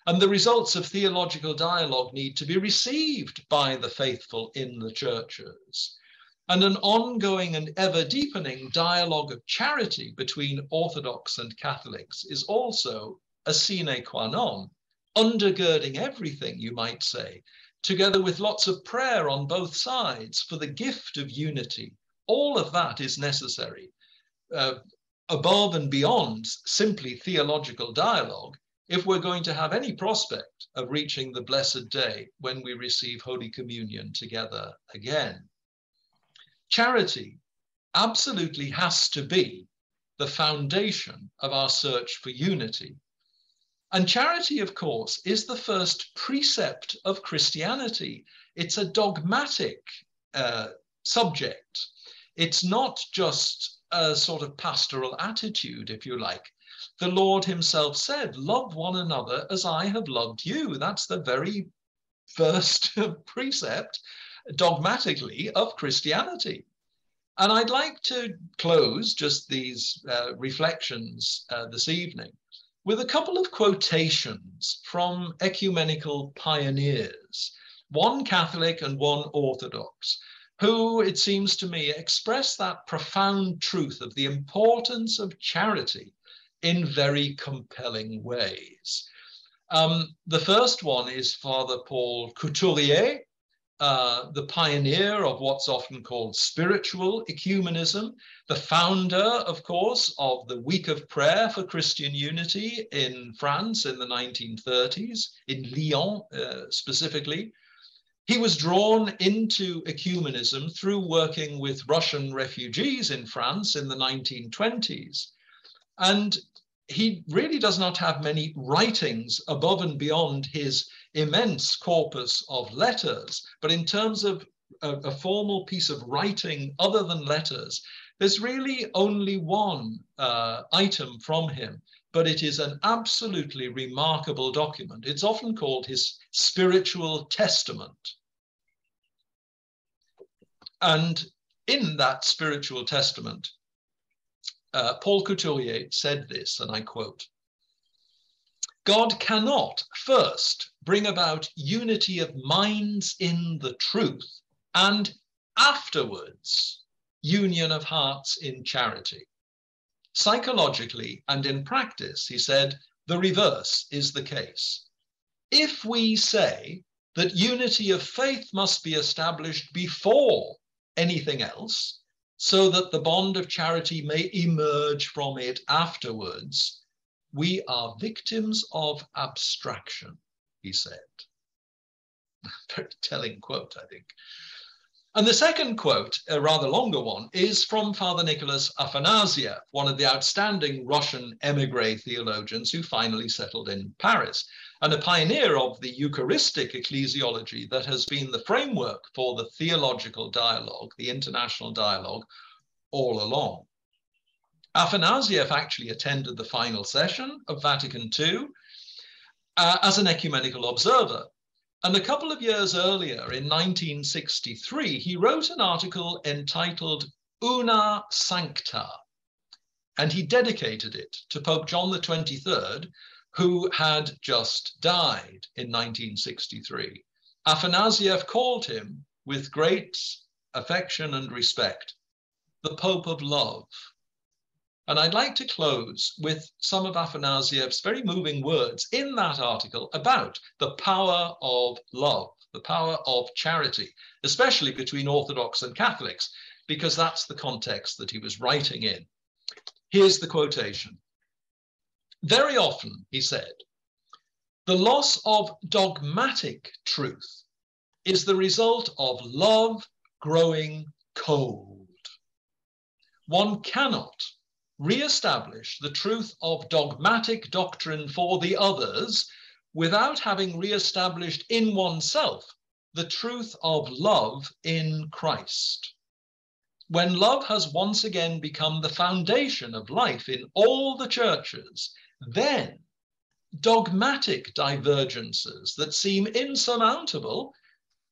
Speaker 3: And the results of theological dialogue need to be received by the faithful in the churches. And an ongoing and ever deepening dialogue of charity between Orthodox and Catholics is also a sine qua non, undergirding everything, you might say, together with lots of prayer on both sides for the gift of unity. All of that is necessary. Uh, above and beyond simply theological dialogue, if we're going to have any prospect of reaching the blessed day when we receive Holy Communion together again. Charity absolutely has to be the foundation of our search for unity. And charity, of course, is the first precept of Christianity. It's a dogmatic uh, subject. It's not just a sort of pastoral attitude, if you like the Lord himself said, love one another as I have loved you. That's the very first precept dogmatically of Christianity. And I'd like to close just these uh, reflections uh, this evening with a couple of quotations from ecumenical pioneers, one Catholic and one Orthodox, who, it seems to me, express that profound truth of the importance of charity in very compelling ways. Um, the first one is Father Paul Couturier, uh, the pioneer of what's often called spiritual ecumenism, the founder, of course, of the Week of Prayer for Christian Unity in France in the 1930s, in Lyon uh, specifically. He was drawn into ecumenism through working with Russian refugees in France in the 1920s. And he really does not have many writings above and beyond his immense corpus of letters. But in terms of a, a, formal piece of writing other than letters, there's really only one uh, item from him, but it is an absolutely remarkable document. It's often called his spiritual testament. And in that spiritual testament, uh, Paul Couturier said this, and I quote God cannot first bring about unity of minds in the truth and afterwards union of hearts in charity. Psychologically and in practice, he said, the reverse is the case. If we say that unity of faith must be established before anything else, so that the bond of charity may emerge from it afterwards. We are victims of abstraction, he said. Very telling quote, I think. And the second quote, a rather longer one, is from Father Nicholas Afanasiev, one of the outstanding Russian emigre theologians who finally settled in Paris, and a pioneer of the Eucharistic ecclesiology that has been the framework for the theological dialogue, the international dialogue, all along. Afanasiev actually attended the final session of Vatican II uh, as an ecumenical observer and a couple of years earlier, in 1963, he wrote an article entitled Una Sancta, and he dedicated it to Pope John XXIII, who had just died in 1963. Afanasiev called him with great affection and respect, the Pope of Love. And I'd like to close with some of Afanasiev's very moving words in that article about the power of love, the power of charity, especially between Orthodox and Catholics, because that's the context that he was writing in. Here's the quotation. Very often, he said, the loss of dogmatic truth is the result of love growing cold. One cannot re-establish the truth of dogmatic doctrine for the others without having re-established in oneself the truth of love in Christ. When love has once again become the foundation of life in all the churches, then dogmatic divergences that seem insurmountable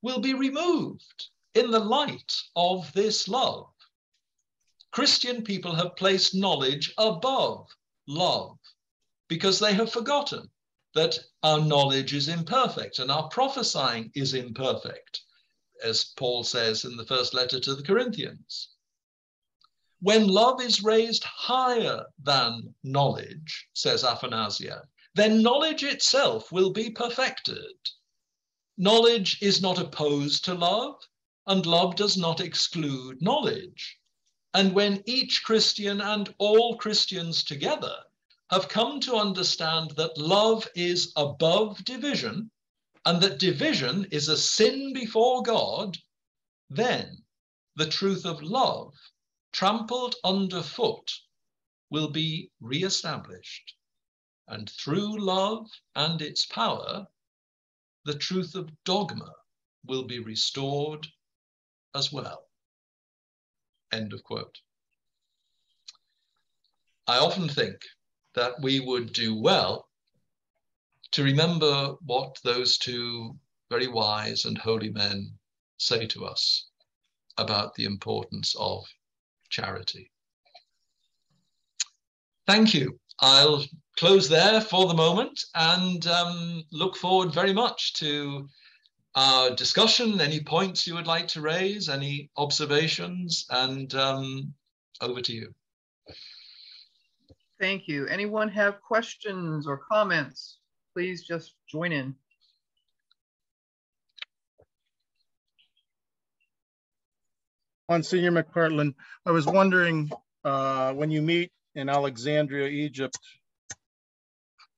Speaker 3: will be removed in the light of this love. Christian people have placed knowledge above love because they have forgotten that our knowledge is imperfect and our prophesying is imperfect, as Paul says in the first letter to the Corinthians. When love is raised higher than knowledge, says Afanasiev, then knowledge itself will be perfected. Knowledge is not opposed to love, and love does not exclude knowledge. And when each Christian and all Christians together have come to understand that love is above division and that division is a sin before God, then the truth of love, trampled underfoot, will be re-established. And through love and its power, the truth of dogma will be restored as well. End of quote. I often think that we would do well to remember what those two very wise and holy men say to us about the importance of charity. Thank you. I'll close there for the moment and um, look forward very much to uh, discussion, any points you would like to raise, any observations, and um, over to you.
Speaker 1: Thank you. Anyone have questions or comments? Please just join in.
Speaker 2: Monsignor McPartlan, I was wondering uh, when you meet in Alexandria, Egypt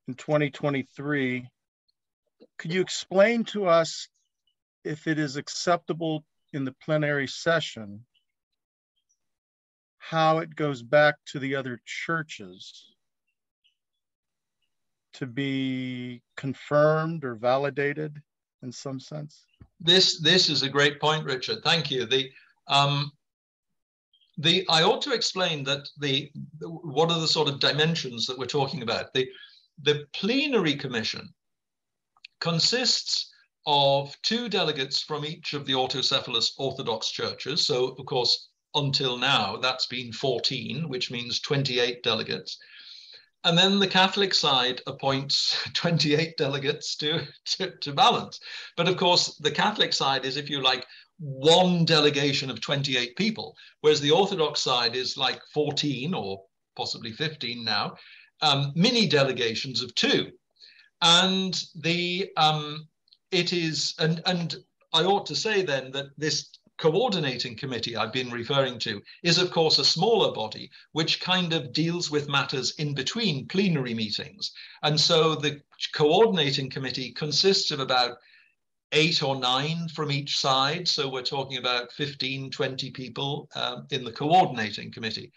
Speaker 2: in 2023, could you explain to us if it is acceptable in the plenary session, how it goes back to the other churches to be confirmed or validated in some sense?
Speaker 3: This this is a great point, Richard. Thank you. The um, the I ought to explain that the what are the sort of dimensions that we're talking about. The the plenary commission consists of two delegates from each of the autocephalous Orthodox churches. So, of course, until now, that's been 14, which means 28 delegates. And then the Catholic side appoints 28 delegates to, to, to, balance. But of course, the Catholic side is, if you like, one delegation of 28 people, whereas the Orthodox side is like 14 or possibly 15 now, um, mini delegations of two. And the um, it is, and, and I ought to say then that this coordinating committee I've been referring to is, of course, a smaller body which kind of deals with matters in between plenary meetings. And so the coordinating committee consists of about eight or nine from each side. So we're talking about 15, 20 people um, in the coordinating committee.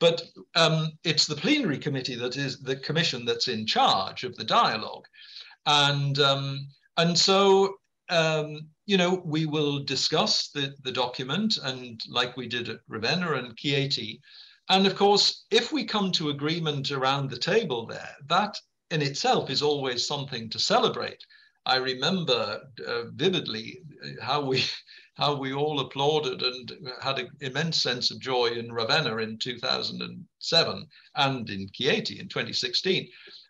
Speaker 3: But um, it's the plenary committee that is the commission that's in charge of the dialogue. And, um, and so, um, you know, we will discuss the, the document and like we did at Ravenna and Chieti. And of course, if we come to agreement around the table there, that in itself is always something to celebrate. I remember uh, vividly how we how we all applauded and had an immense sense of joy in Ravenna in 2007 and in Chieti in 2016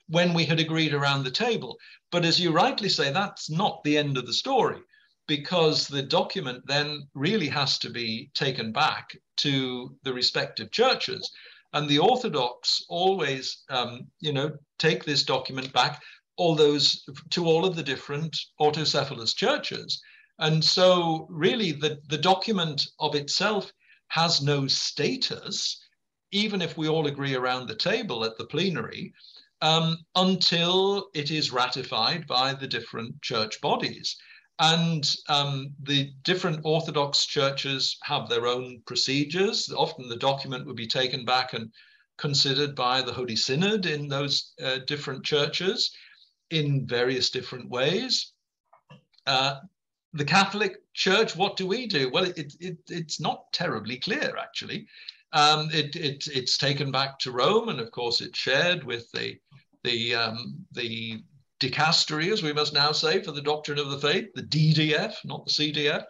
Speaker 3: when we had agreed around the table. But as you rightly say, that's not the end of the story because the document then really has to be taken back to the respective churches. And the Orthodox always, um, you know, take this document back all those to all of the different autocephalous churches. And so really the, the document of itself has no status, even if we all agree around the table at the plenary, um, until it is ratified by the different church bodies. And um, the different Orthodox churches have their own procedures. Often the document would be taken back and considered by the Holy Synod in those uh, different churches in various different ways. Uh, the Catholic Church, what do we do? Well, it, it, it's not terribly clear, actually. Um, it, it, it's taken back to Rome, and of course, it's shared with the the um, the dicastery, as we must now say, for the doctrine of the faith, the DDF, not the CDF,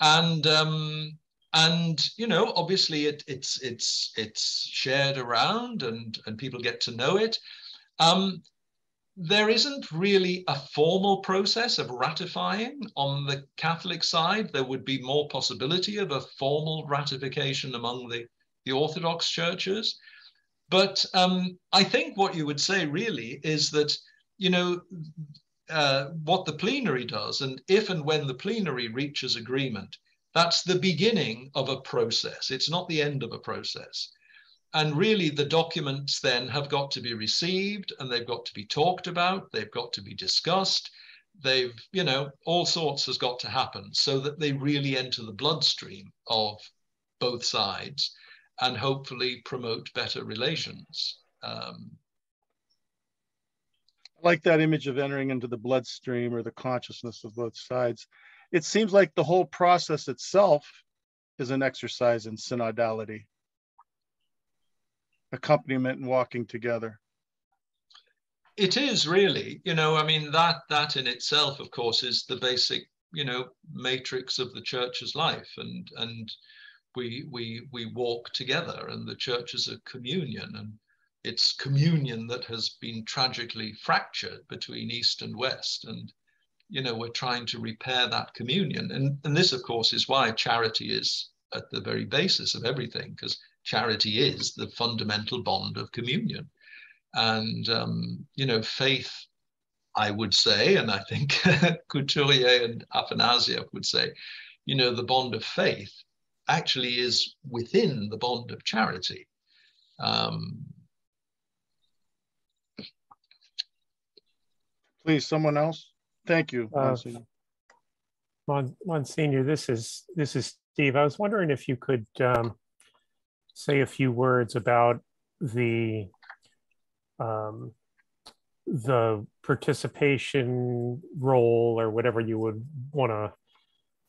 Speaker 3: and um, and you know, obviously, it, it's it's it's shared around, and and people get to know it. Um, there isn't really a formal process of ratifying on the Catholic side. There would be more possibility of a formal ratification among the, the Orthodox churches. But um, I think what you would say really is that, you know, uh, what the plenary does, and if and when the plenary reaches agreement, that's the beginning of a process. It's not the end of a process. And really, the documents then have got to be received and they've got to be talked about, they've got to be discussed, they've, you know, all sorts has got to happen so that they really enter the bloodstream of both sides and hopefully promote better relations. Um,
Speaker 2: I like that image of entering into the bloodstream or the consciousness of both sides. It seems like the whole process itself is an exercise in synodality accompaniment and walking together.
Speaker 3: It is really, you know, I mean, that that in itself, of course, is the basic, you know, matrix of the church's life. And and we we we walk together and the church is a communion and it's communion that has been tragically fractured between east and west and you know we're trying to repair that communion and and this of course is why charity is at the very basis of everything because charity is the fundamental bond of communion. And, um, you know, faith, I would say, and I think Couturier and Afanasiev would say, you know, the bond of faith actually is within the bond of charity. Um,
Speaker 2: Please, someone else. Thank you,
Speaker 5: uh, Monsignor. Uh, Monsignor, this is this is Steve. I was wondering if you could um, say a few words about the um, the participation role or whatever you would want to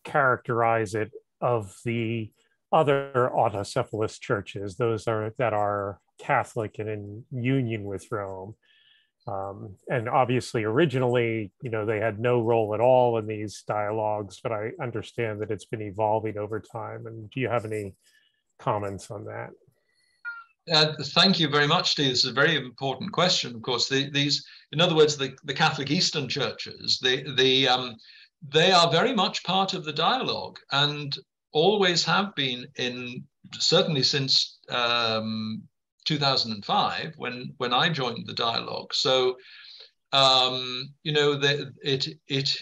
Speaker 5: characterize it of the other autocephalous churches, those are that are Catholic and in union with Rome. Um, and obviously, originally, you know, they had no role at all in these dialogues, but I understand that it's been evolving over time. And do you have any comments on that?
Speaker 3: Uh, thank you very much, Steve. This is a very important question. Of course, the, these, in other words, the, the Catholic Eastern churches, the, the, um, they are very much part of the dialogue and always have been in certainly since um, 2005 when when I joined the dialogue. So um, you know that it it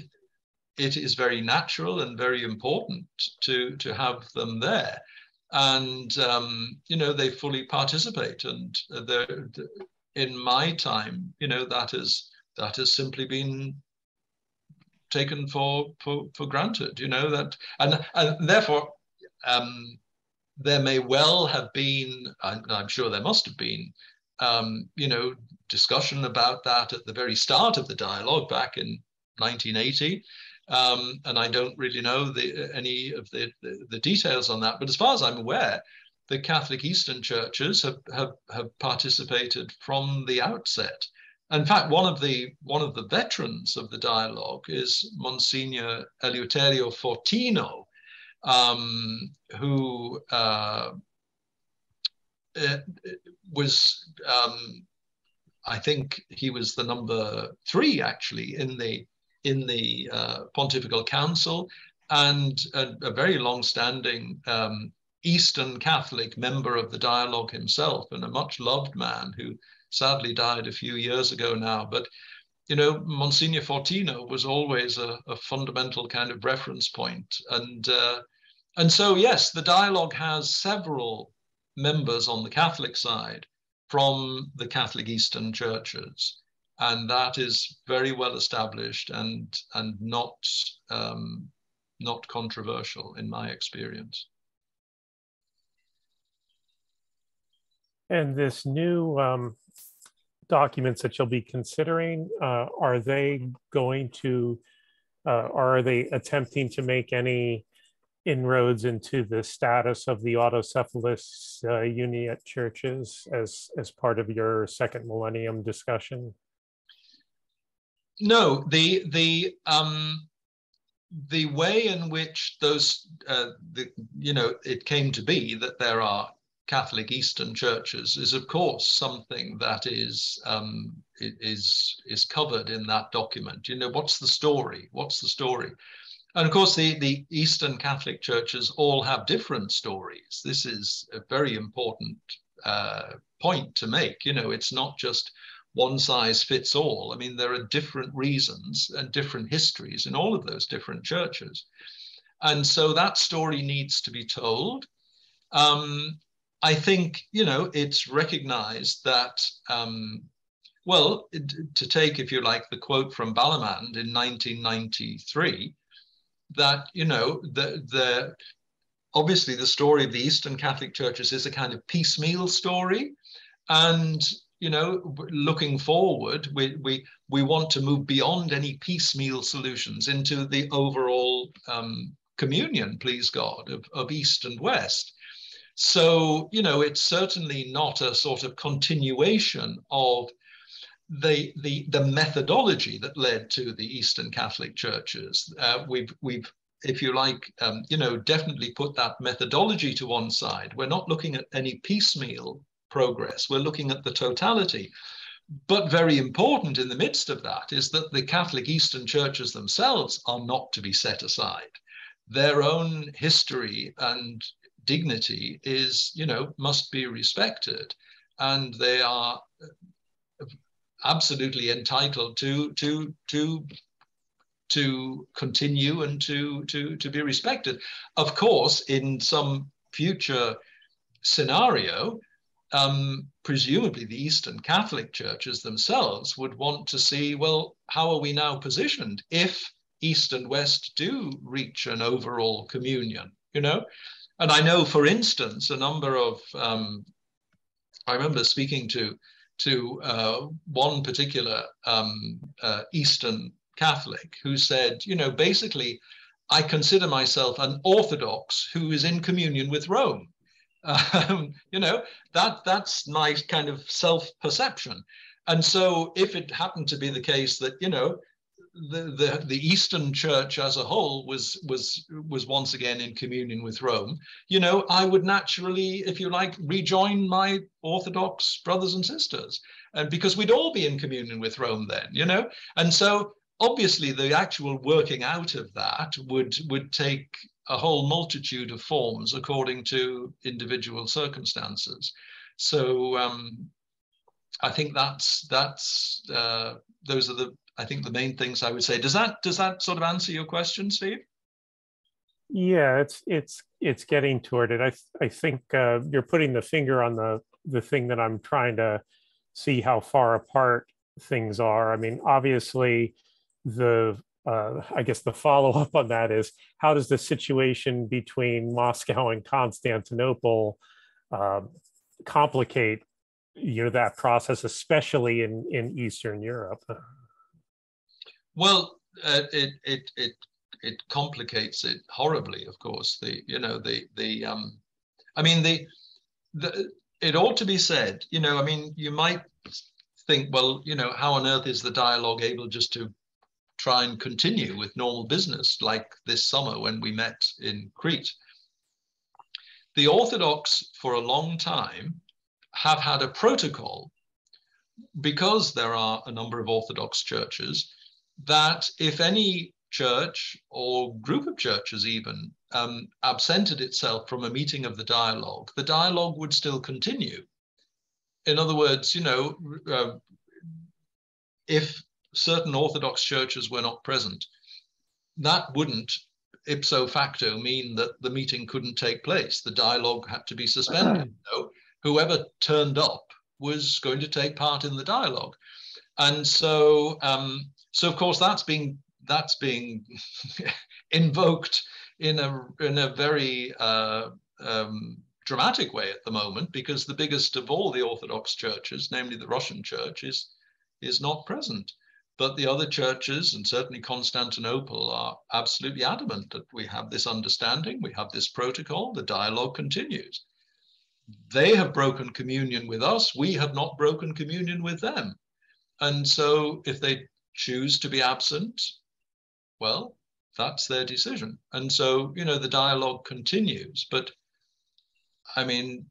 Speaker 3: it is very natural and very important to to have them there and um, you know they fully participate and in my time you know that is that has simply been taken for for for granted. You know that, and and therefore. Um, there may well have been, I'm sure there must have been, um, you know, discussion about that at the very start of the dialogue back in 1980. Um, and I don't really know the, any of the, the, the, details on that. But as far as I'm aware, the Catholic Eastern churches have, have, have participated from the outset. In fact, one of the one of the veterans of the dialogue is Monsignor Eleuterio Fortino, um, who uh, uh was um, I think he was the number three actually in the in the uh, Pontifical Council and a, a very long-standing um, Eastern Catholic member of the dialogue himself and a much loved man who sadly died a few years ago now. But you know, Monsignor Fortino was always a, a fundamental kind of reference point, and uh, and so yes, the dialogue has several members on the Catholic side from the Catholic Eastern churches. And that is very well established and, and not, um, not controversial in my experience.
Speaker 5: And this new um, documents that you'll be considering, uh, are they going to, uh, are they attempting to make any inroads into the status of the autocephalous uh, uniate churches as as part of your second millennium discussion?
Speaker 3: No, the the um, the way in which those uh, the you know it came to be that there are Catholic Eastern churches is of course something that is um, is is covered in that document. You know, what's the story? What's the story? And of course, the, the Eastern Catholic churches all have different stories. This is a very important uh, point to make. You know, it's not just one size fits all. I mean, there are different reasons and different histories in all of those different churches. And so that story needs to be told. Um, I think, you know, it's recognized that, um, well, to take, if you like, the quote from Balamand in 1993, that you know the the obviously the story of the Eastern Catholic churches is a kind of piecemeal story, and you know looking forward we we we want to move beyond any piecemeal solutions into the overall um, communion, please God, of, of East and West. So, you know, it's certainly not a sort of continuation of the, the, the methodology that led to the Eastern Catholic churches. Uh, we've, we've, if you like, um, you know, definitely put that methodology to one side. We're not looking at any piecemeal progress. We're looking at the totality. But very important in the midst of that is that the Catholic Eastern churches themselves are not to be set aside. Their own history and dignity is, you know, must be respected. And they are absolutely entitled to to to to continue and to to to be respected. Of course, in some future scenario, um, presumably the Eastern Catholic churches themselves would want to see, well, how are we now positioned if East and West do reach an overall communion? You know, and I know, for instance, a number of um, I remember speaking to to uh, one particular um, uh, Eastern Catholic who said, you know, basically, I consider myself an Orthodox who is in communion with Rome. Um, you know, that that's my kind of self-perception. And so if it happened to be the case that, you know, the, the, the Eastern Church as a whole was was was once again in communion with Rome, you know, I would naturally, if you like, rejoin my Orthodox brothers and sisters, and because we'd all be in communion with Rome then, you know, and so obviously the actual working out of that would would take a whole multitude of forms according to individual circumstances. So um, I think that's that's uh, those are the I think the main things I would say. Does that does that sort of answer your question, Steve?
Speaker 5: Yeah, it's it's it's getting toward it. I I think uh, you're putting the finger on the the thing that I'm trying to see how far apart things are. I mean, obviously, the uh, I guess the follow up on that is how does the situation between Moscow and Constantinople uh, complicate you know that process, especially in in Eastern Europe?
Speaker 3: Well, uh, it it it it complicates it horribly. Of course, the you know the the um, I mean the the it ought to be said. You know, I mean, you might think, well, you know, how on earth is the dialogue able just to try and continue with normal business like this summer when we met in Crete. The Orthodox, for a long time, have had a protocol because there are a number of Orthodox churches that if any church or group of churches even um, absented itself from a meeting of the dialogue, the dialogue would still continue. In other words, you know, uh, if certain Orthodox churches were not present, that wouldn't ipso facto mean that the meeting couldn't take place. The dialogue had to be suspended. So whoever turned up was going to take part in the dialogue. And so, um, so of course, that's being that's being invoked in a in a very uh, um, dramatic way at the moment because the biggest of all the Orthodox churches, namely the Russian Church, is is not present. But the other churches, and certainly Constantinople, are absolutely adamant that we have this understanding, we have this protocol, the dialogue continues. They have broken communion with us, we have not broken communion with them. And so if they choose to be absent, well, that's their decision. And so, you know, the dialogue continues. But I mean,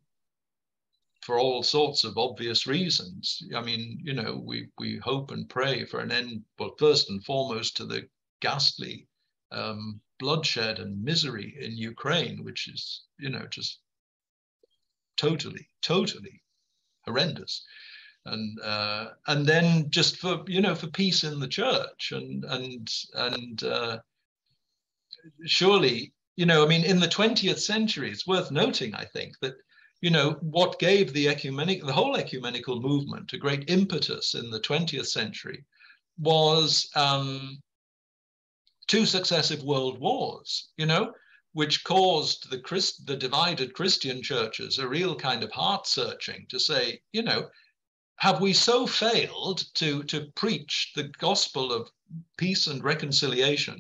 Speaker 3: for all sorts of obvious reasons. I mean, you know, we, we hope and pray for an end, well, first and foremost to the ghastly um, bloodshed and misery in Ukraine, which is, you know, just totally, totally horrendous. And uh, and then just for you know for peace in the church and and and uh, surely you know I mean in the 20th century it's worth noting I think that you know, what gave the ecumenic, the whole ecumenical movement a great impetus in the 20th century was um, two successive world wars, you know, which caused the, Christ, the divided Christian churches a real kind of heart searching to say, you know, have we so failed to, to preach the gospel of peace and reconciliation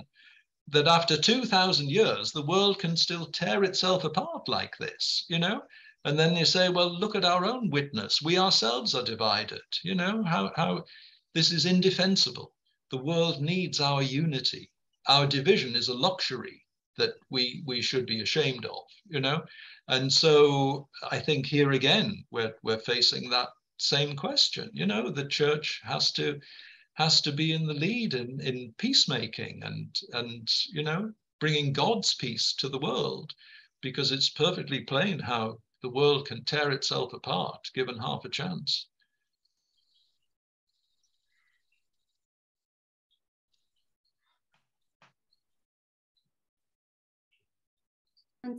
Speaker 3: that after 2000 years, the world can still tear itself apart like this, you know? And then you say, well, look at our own witness. We ourselves are divided. You know, how, how this is indefensible. The world needs our unity. Our division is a luxury that we, we should be ashamed of, you know? And so I think here again, we're, we're facing that same question. You know, the church has to has to be in the lead in, in peacemaking and and you know bringing God's peace to the world because it's perfectly plain how the world can tear itself apart given half a chance.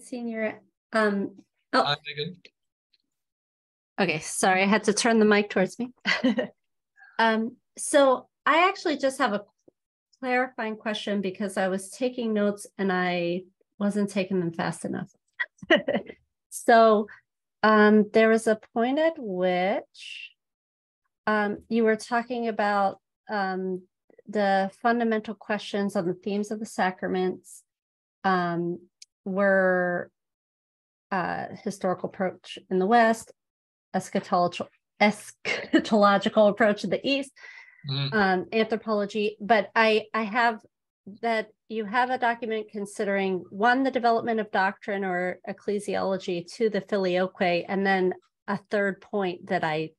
Speaker 6: Senior, um, oh.
Speaker 3: Hi, Megan.
Speaker 6: Okay, sorry, I had to turn the mic towards me. um, so I actually just have a clarifying question because I was taking notes and I wasn't taking them fast enough. So um, there was a point at which um, you were talking about um, the fundamental questions on the themes of the sacraments um, were uh, historical approach in the West, eschatological, eschatological approach in the East, mm. um, anthropology. But I I have that you have a document considering one, the development of doctrine or ecclesiology to the filioque, and then a third point that I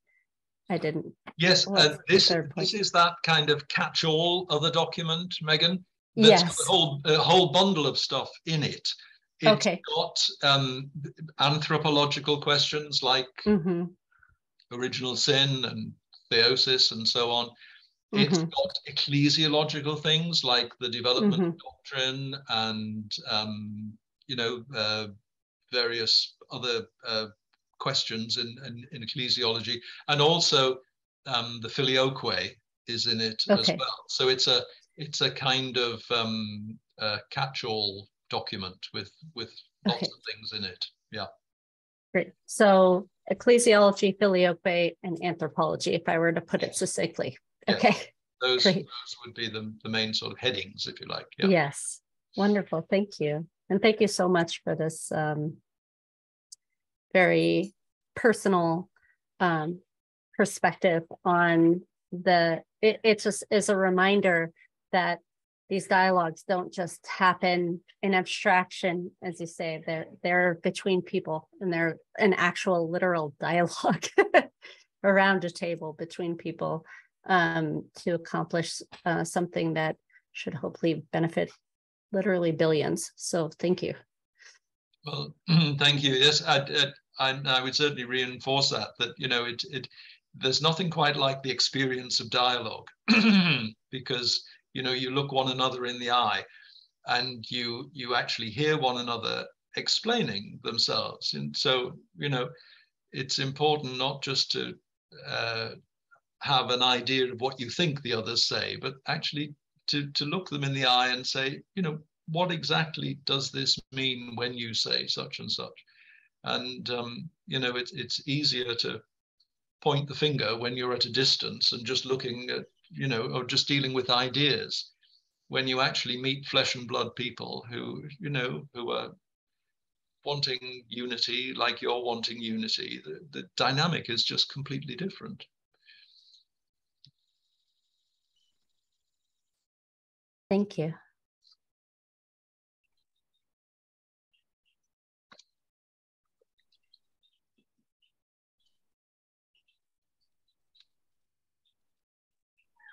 Speaker 6: I didn't.
Speaker 3: Yes, uh, this, this is that kind of catch-all other document, Megan. That's yes. got a whole, a whole bundle of stuff in it. It's
Speaker 6: okay.
Speaker 3: got um, anthropological questions like mm-hmm. original sin and theosis and so on. It's mm-hmm. got ecclesiological things like the development mm-hmm. of doctrine and, um, you know, uh, various other uh, questions in, in, in, ecclesiology. And also um, the filioque is in it okay. as well. So it's a it's a kind of um, uh, catch-all document with with lots
Speaker 6: Okay.
Speaker 3: of things in it. Yeah.
Speaker 6: Great. So ecclesiology, filioque, and anthropology, if I were to put it succinctly.
Speaker 3: Yeah.
Speaker 6: Okay.
Speaker 3: Those,
Speaker 6: Great.
Speaker 3: those would be the, the main sort of headings, if you like. Yeah.
Speaker 6: Yes. Wonderful. Thank you. And thank you so much for this um, very personal um, perspective on the, it, it just is a reminder that these dialogues don't just happen in abstraction, as you say, they're, they're between people and they're an actual literal dialogue around a table between people um, to accomplish uh, something that should hopefully benefit literally billions. So thank you.
Speaker 3: Well, thank you. Yes, I, I, I would certainly reinforce that, that, you know, it, it, there's nothing quite like the experience of dialogue because, you know, you look one another in the eye and you, you actually hear one another explaining themselves. And so, you know, it's important not just to uh, have an idea of what you think the others say, but actually to, to look them in the eye and say, you know, what exactly does this mean when you say such and such? And um, you know, it's it's easier to point the finger when you're at a distance and just looking at, you know, or just dealing with ideas. When you actually meet flesh and blood people who, you know, who are wanting unity like you're wanting unity, the, the dynamic is just completely different.
Speaker 6: Thank you.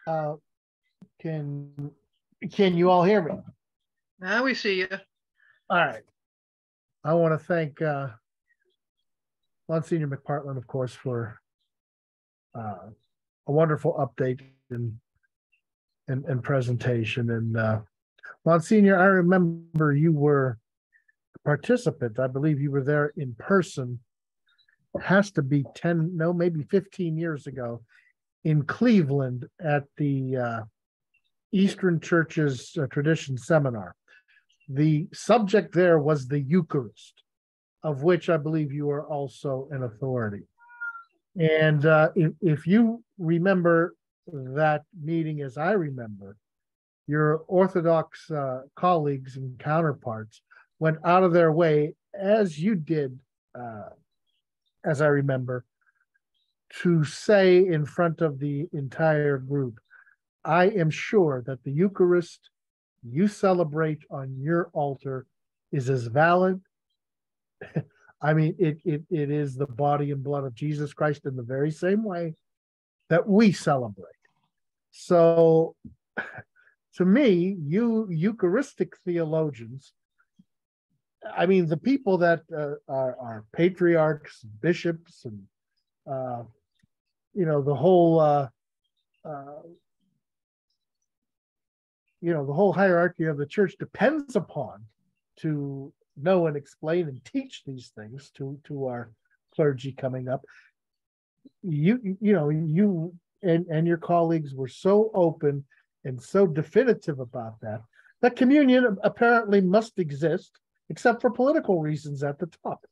Speaker 7: Uh, Can, can you all hear me?
Speaker 1: Now we see you.
Speaker 7: All right. I want to thank uh, Monsignor McPartlan, of course, for uh, a wonderful update and and, and presentation. And uh, Monsignor, I remember you were a participant. I believe you were there in person. It Has to be 10, no, maybe 15 years ago in Cleveland at the uh, Eastern Church's uh, Tradition Seminar. The subject there was the Eucharist, of which I believe you are also an authority. And uh, if, if you remember that meeting as I remember, your Orthodox uh, colleagues and counterparts went out of their way, as you did, uh, as I remember, to say in front of the entire group, I am sure that the Eucharist you celebrate on your altar is as valid. I mean, it, it, it is the body and blood of Jesus Christ in the very same way that we celebrate. So, to me, you Eucharistic theologians, I mean, the people that uh, are, are patriarchs, bishops, and uh, you know the whole uh, uh, you know the whole hierarchy of the church depends upon to know and explain and teach these things to to our clergy coming up. You you know you and and your colleagues were so open and so definitive about that that communion apparently must exist except for political reasons at the top.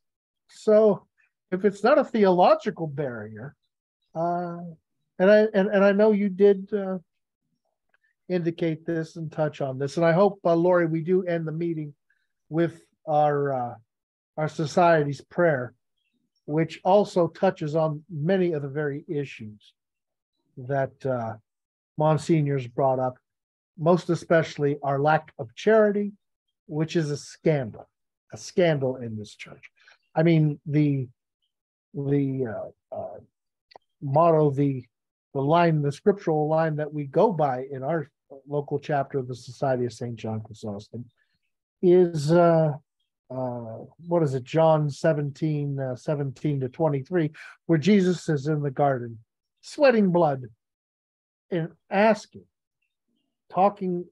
Speaker 7: So if it's not a theological barrier uh and i and, and i know you did uh, indicate this and touch on this. And I hope, uh, Lori, we do end the meeting with our uh, our society's prayer, which also touches on many of the very issues that uh, Monsignor's brought up, most especially our lack of charity, which is a scandal, a scandal in this church. I mean, the the uh, uh, motto, the the line, the scriptural line that we go by in our local chapter of the Society of St. John Chrysostom is uh, uh, what is it, John 17, uh, 17 to 23, where Jesus is in the garden, sweating blood and asking, talking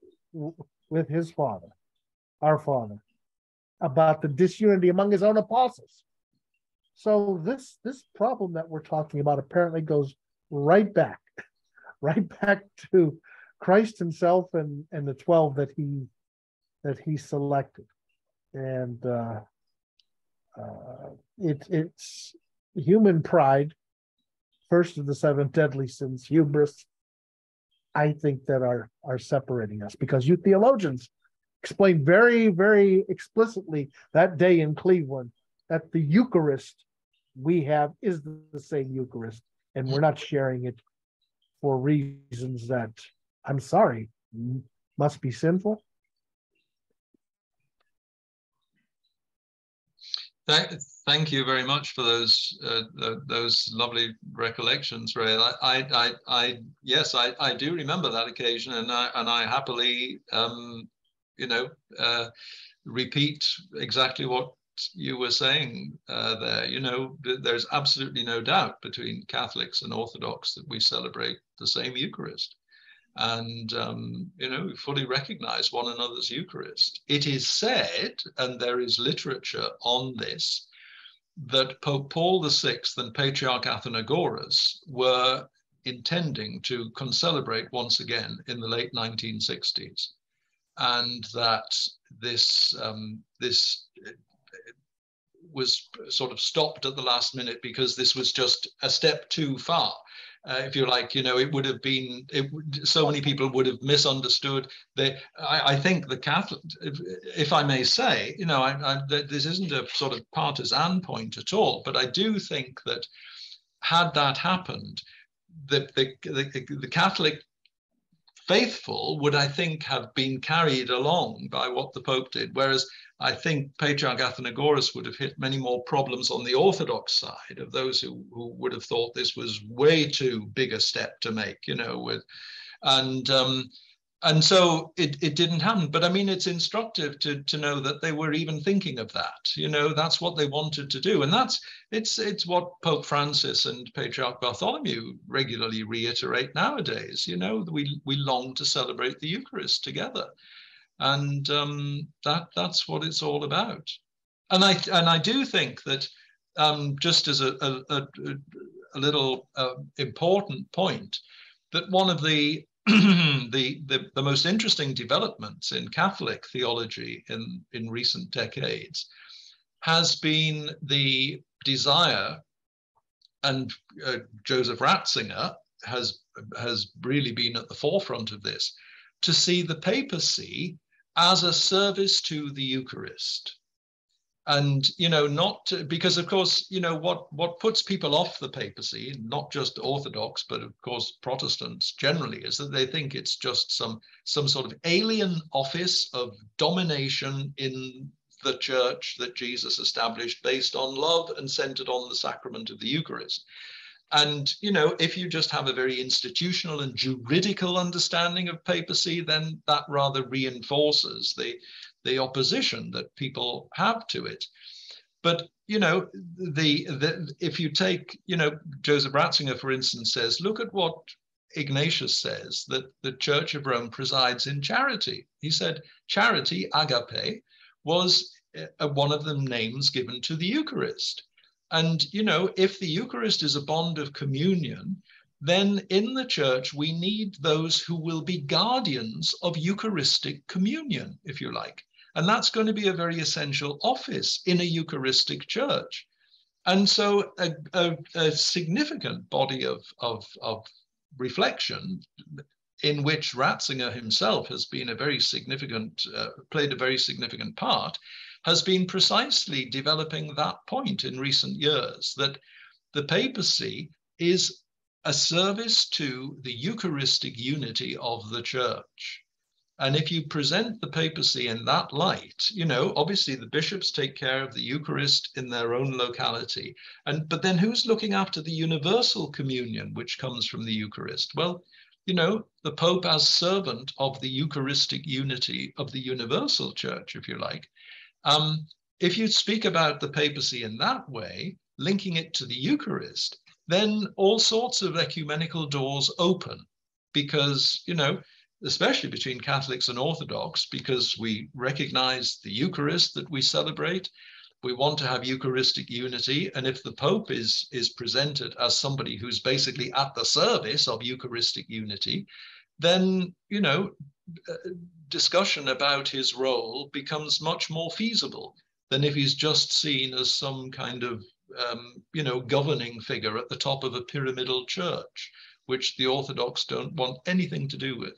Speaker 7: with his father, our father, about the disunity among his own apostles. So this this problem that we're talking about apparently goes right back, right back to Christ himself and, and the 12 that he, that he selected. And uh, uh, it, it's human pride, first of the seven deadly sins, hubris, I think that are, are separating us because you theologians explained very, very explicitly that day in Cleveland that the Eucharist we have is the same Eucharist, and we're not sharing it for reasons that I'm sorry must be sinful.
Speaker 3: Thank, thank you very much for those uh, those lovely recollections, Ray. I, I, I, yes, I, I do remember that occasion, and I and I happily, um, you know, uh, repeat exactly what you were saying uh, there. You know, there's absolutely no doubt between Catholics and Orthodox that we celebrate the same Eucharist and um, you know we fully recognize one another's Eucharist. It is said, and there is literature on this, that Pope Paul VI and Patriarch Athenagoras were intending to concelebrate once again in the late 1960s, and that this um, this was sort of stopped at the last minute because this was just a step too far uh, if you like, you know, it would have been, it, so many people would have misunderstood. They, I, I think the Catholic, if, if, I may say, you know, I, I, this isn't a sort of partisan point at all, but I do think that had that happened, the, the, the, the Catholic faithful would, I think, have been carried along by what the Pope did. Whereas I think Patriarch Athenagoras would have hit many more problems on the Orthodox side of those who, who would have thought this was way too big a step to make, you know, with and um, and so it, it didn't happen. But I mean, it's instructive to, to know that they were even thinking of that. You know, that's what they wanted to do. And that's it's it's what Pope Francis and Patriarch Bartholomew regularly reiterate nowadays. You know, we we long to celebrate the Eucharist together and um, that that's what it's all about. And I and I do think that um, just as a, a, a little uh, important point, that one of the, the, the the most interesting developments in Catholic theology in in recent decades has been the desire, and uh, Joseph Ratzinger has has really been at the forefront of this, to see the papacy as a service to the Eucharist. And, you know, not to, because, of course, you know, what, what puts people off the papacy, not just Orthodox, but of course, Protestants generally, is that they think it's just some, some sort of alien office of domination in the church that Jesus established based on love and centered on the sacrament of the Eucharist. And, you know, if you just have a very institutional and juridical understanding of papacy, then that rather reinforces the, the opposition that people have to it. But, you know, the, the if you take, you know, Joseph Ratzinger, for instance, says, look at what Ignatius says, that the Church of Rome presides in charity. He said, charity, agape, was uh, one of the names given to the Eucharist. And, you know, if the Eucharist is a bond of communion, then in the church, we need those who will be guardians of Eucharistic communion, if you like. And that's going to be a very essential office in a Eucharistic church. And so a, a, a significant body of, of, of reflection in which Ratzinger himself has been a very significant, uh, played a very significant part, has been precisely developing that point in recent years that the papacy is a service to the Eucharistic unity of the church. And if you present the papacy in that light, you know, obviously the bishops take care of the Eucharist in their own locality. And but then who's looking after the universal communion which comes from the Eucharist? Well, you know, the Pope as servant of the Eucharistic unity of the universal church, if you like, um, if you speak about the papacy in that way, linking it to the Eucharist, then all sorts of ecumenical doors open because, you know, especially between Catholics and Orthodox, because we recognize the Eucharist that we celebrate. We want to have Eucharistic unity. And if the Pope is, is presented as somebody who's basically at the service of Eucharistic unity, then, you know, uh, discussion about his role becomes much more feasible than if he's just seen as some kind of, um, you know, governing figure at the top of a pyramidal church, which the Orthodox don't want anything to do with.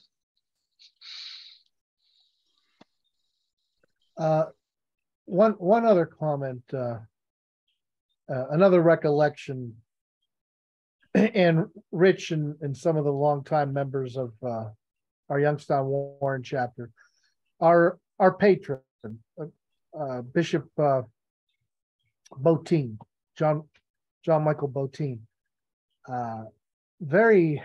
Speaker 7: Uh, one one other comment, uh, uh, another recollection, and Rich and, and some of the longtime members of uh, our Youngstown Warren chapter, our our patron, uh, uh, Bishop uh, Botean, John John Michael Botean, uh, very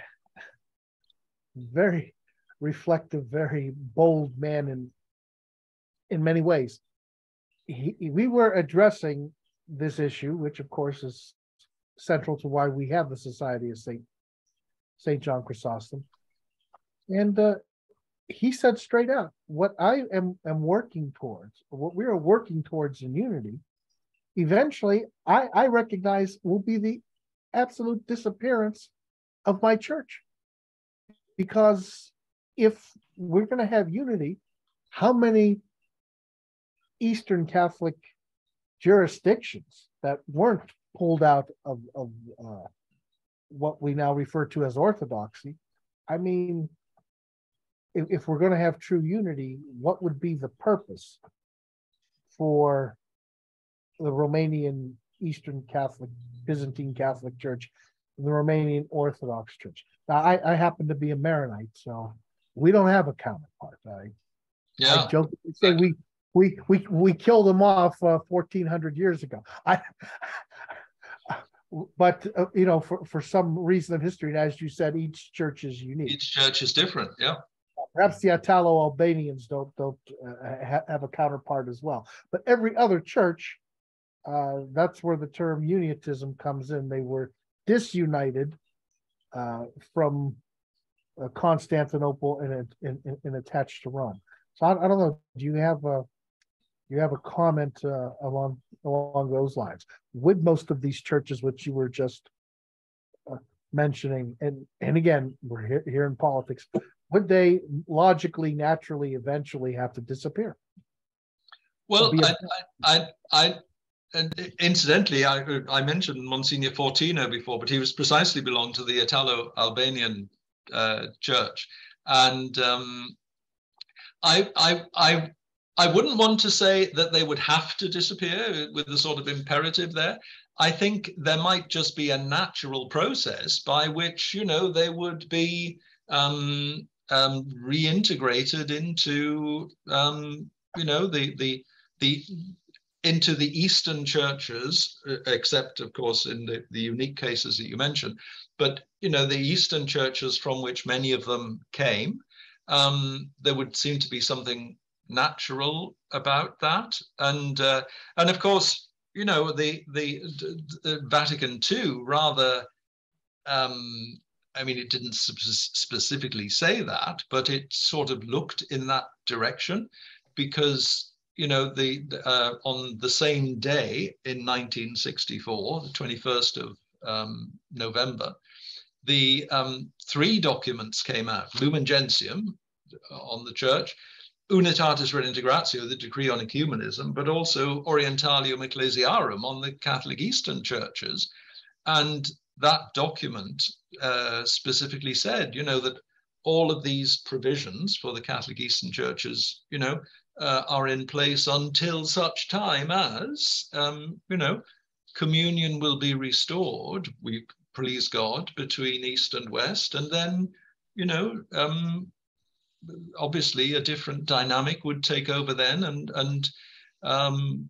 Speaker 7: very reflective, very bold man in in many ways. He, we were addressing this issue, which of course is central to why we have the Society of Saint Saint John Chrysostom, and uh, he said straight out, "What I am am working towards, what we are working towards in unity, eventually, I, I recognize will be the absolute disappearance of my church, because if we're going to have unity, how many Eastern Catholic jurisdictions that weren't pulled out of, of uh, what we now refer to as orthodoxy. I mean, if, if we're going to have true unity, what would be the purpose for the Romanian Eastern Catholic, Byzantine Catholic Church, the Romanian Orthodox Church? Now, I, I happen to be a Maronite, so we don't have a counterpart. I,
Speaker 3: Yeah.
Speaker 7: I joke say we we we we killed them off uh, 1400 years ago. I but uh, you know for for some reason of history and as you said each church is unique.
Speaker 3: Each church is different. Yeah.
Speaker 7: perhaps the italo albanians don't don't uh, ha- have a counterpart as well. But every other church uh, that's where the term uniatism comes in. They were disunited uh, from uh, constantinople and, and, and attached to rome. So I, I don't know. Do you have a you have a comment uh, along along those lines. Would most of these churches, which you were just uh, mentioning, and and again, we're here, here in politics, would they logically, naturally, eventually have to disappear?
Speaker 3: Well, I, I, I, I, and incidentally, I, I mentioned Monsignor Fortino before, but he was precisely belonged to the Italo-Albanian uh, church, and um, I, I, I, I wouldn't want to say that they would have to disappear with the sort of imperative there. I think there might just be a natural process by which, you know, they would be um, um, reintegrated into, um, you know, the the the into the Eastern churches, except of course in the, the unique cases that you mentioned, but you know the Eastern churches from which many of them came, um, there would seem to be something natural about that, and uh, and of course you know the the, the Vatican II rather. Um, I mean, it didn't specifically say that, but it sort of looked in that direction because you know the uh, on the same day in 1964, the 21st of um, November, the um, three documents came out: Lumen Gentium on the church, Unitatis Redintegratio, the decree on ecumenism, but also Orientalium Ecclesiarum on the Catholic Eastern churches, and that document uh, specifically said, you know, that all of these provisions for the Catholic Eastern churches, you know, uh, are in place until such time as, um, you know, communion will be restored, we please God, between East and West. And then, you know, um, obviously a different dynamic would take over then. And, and um,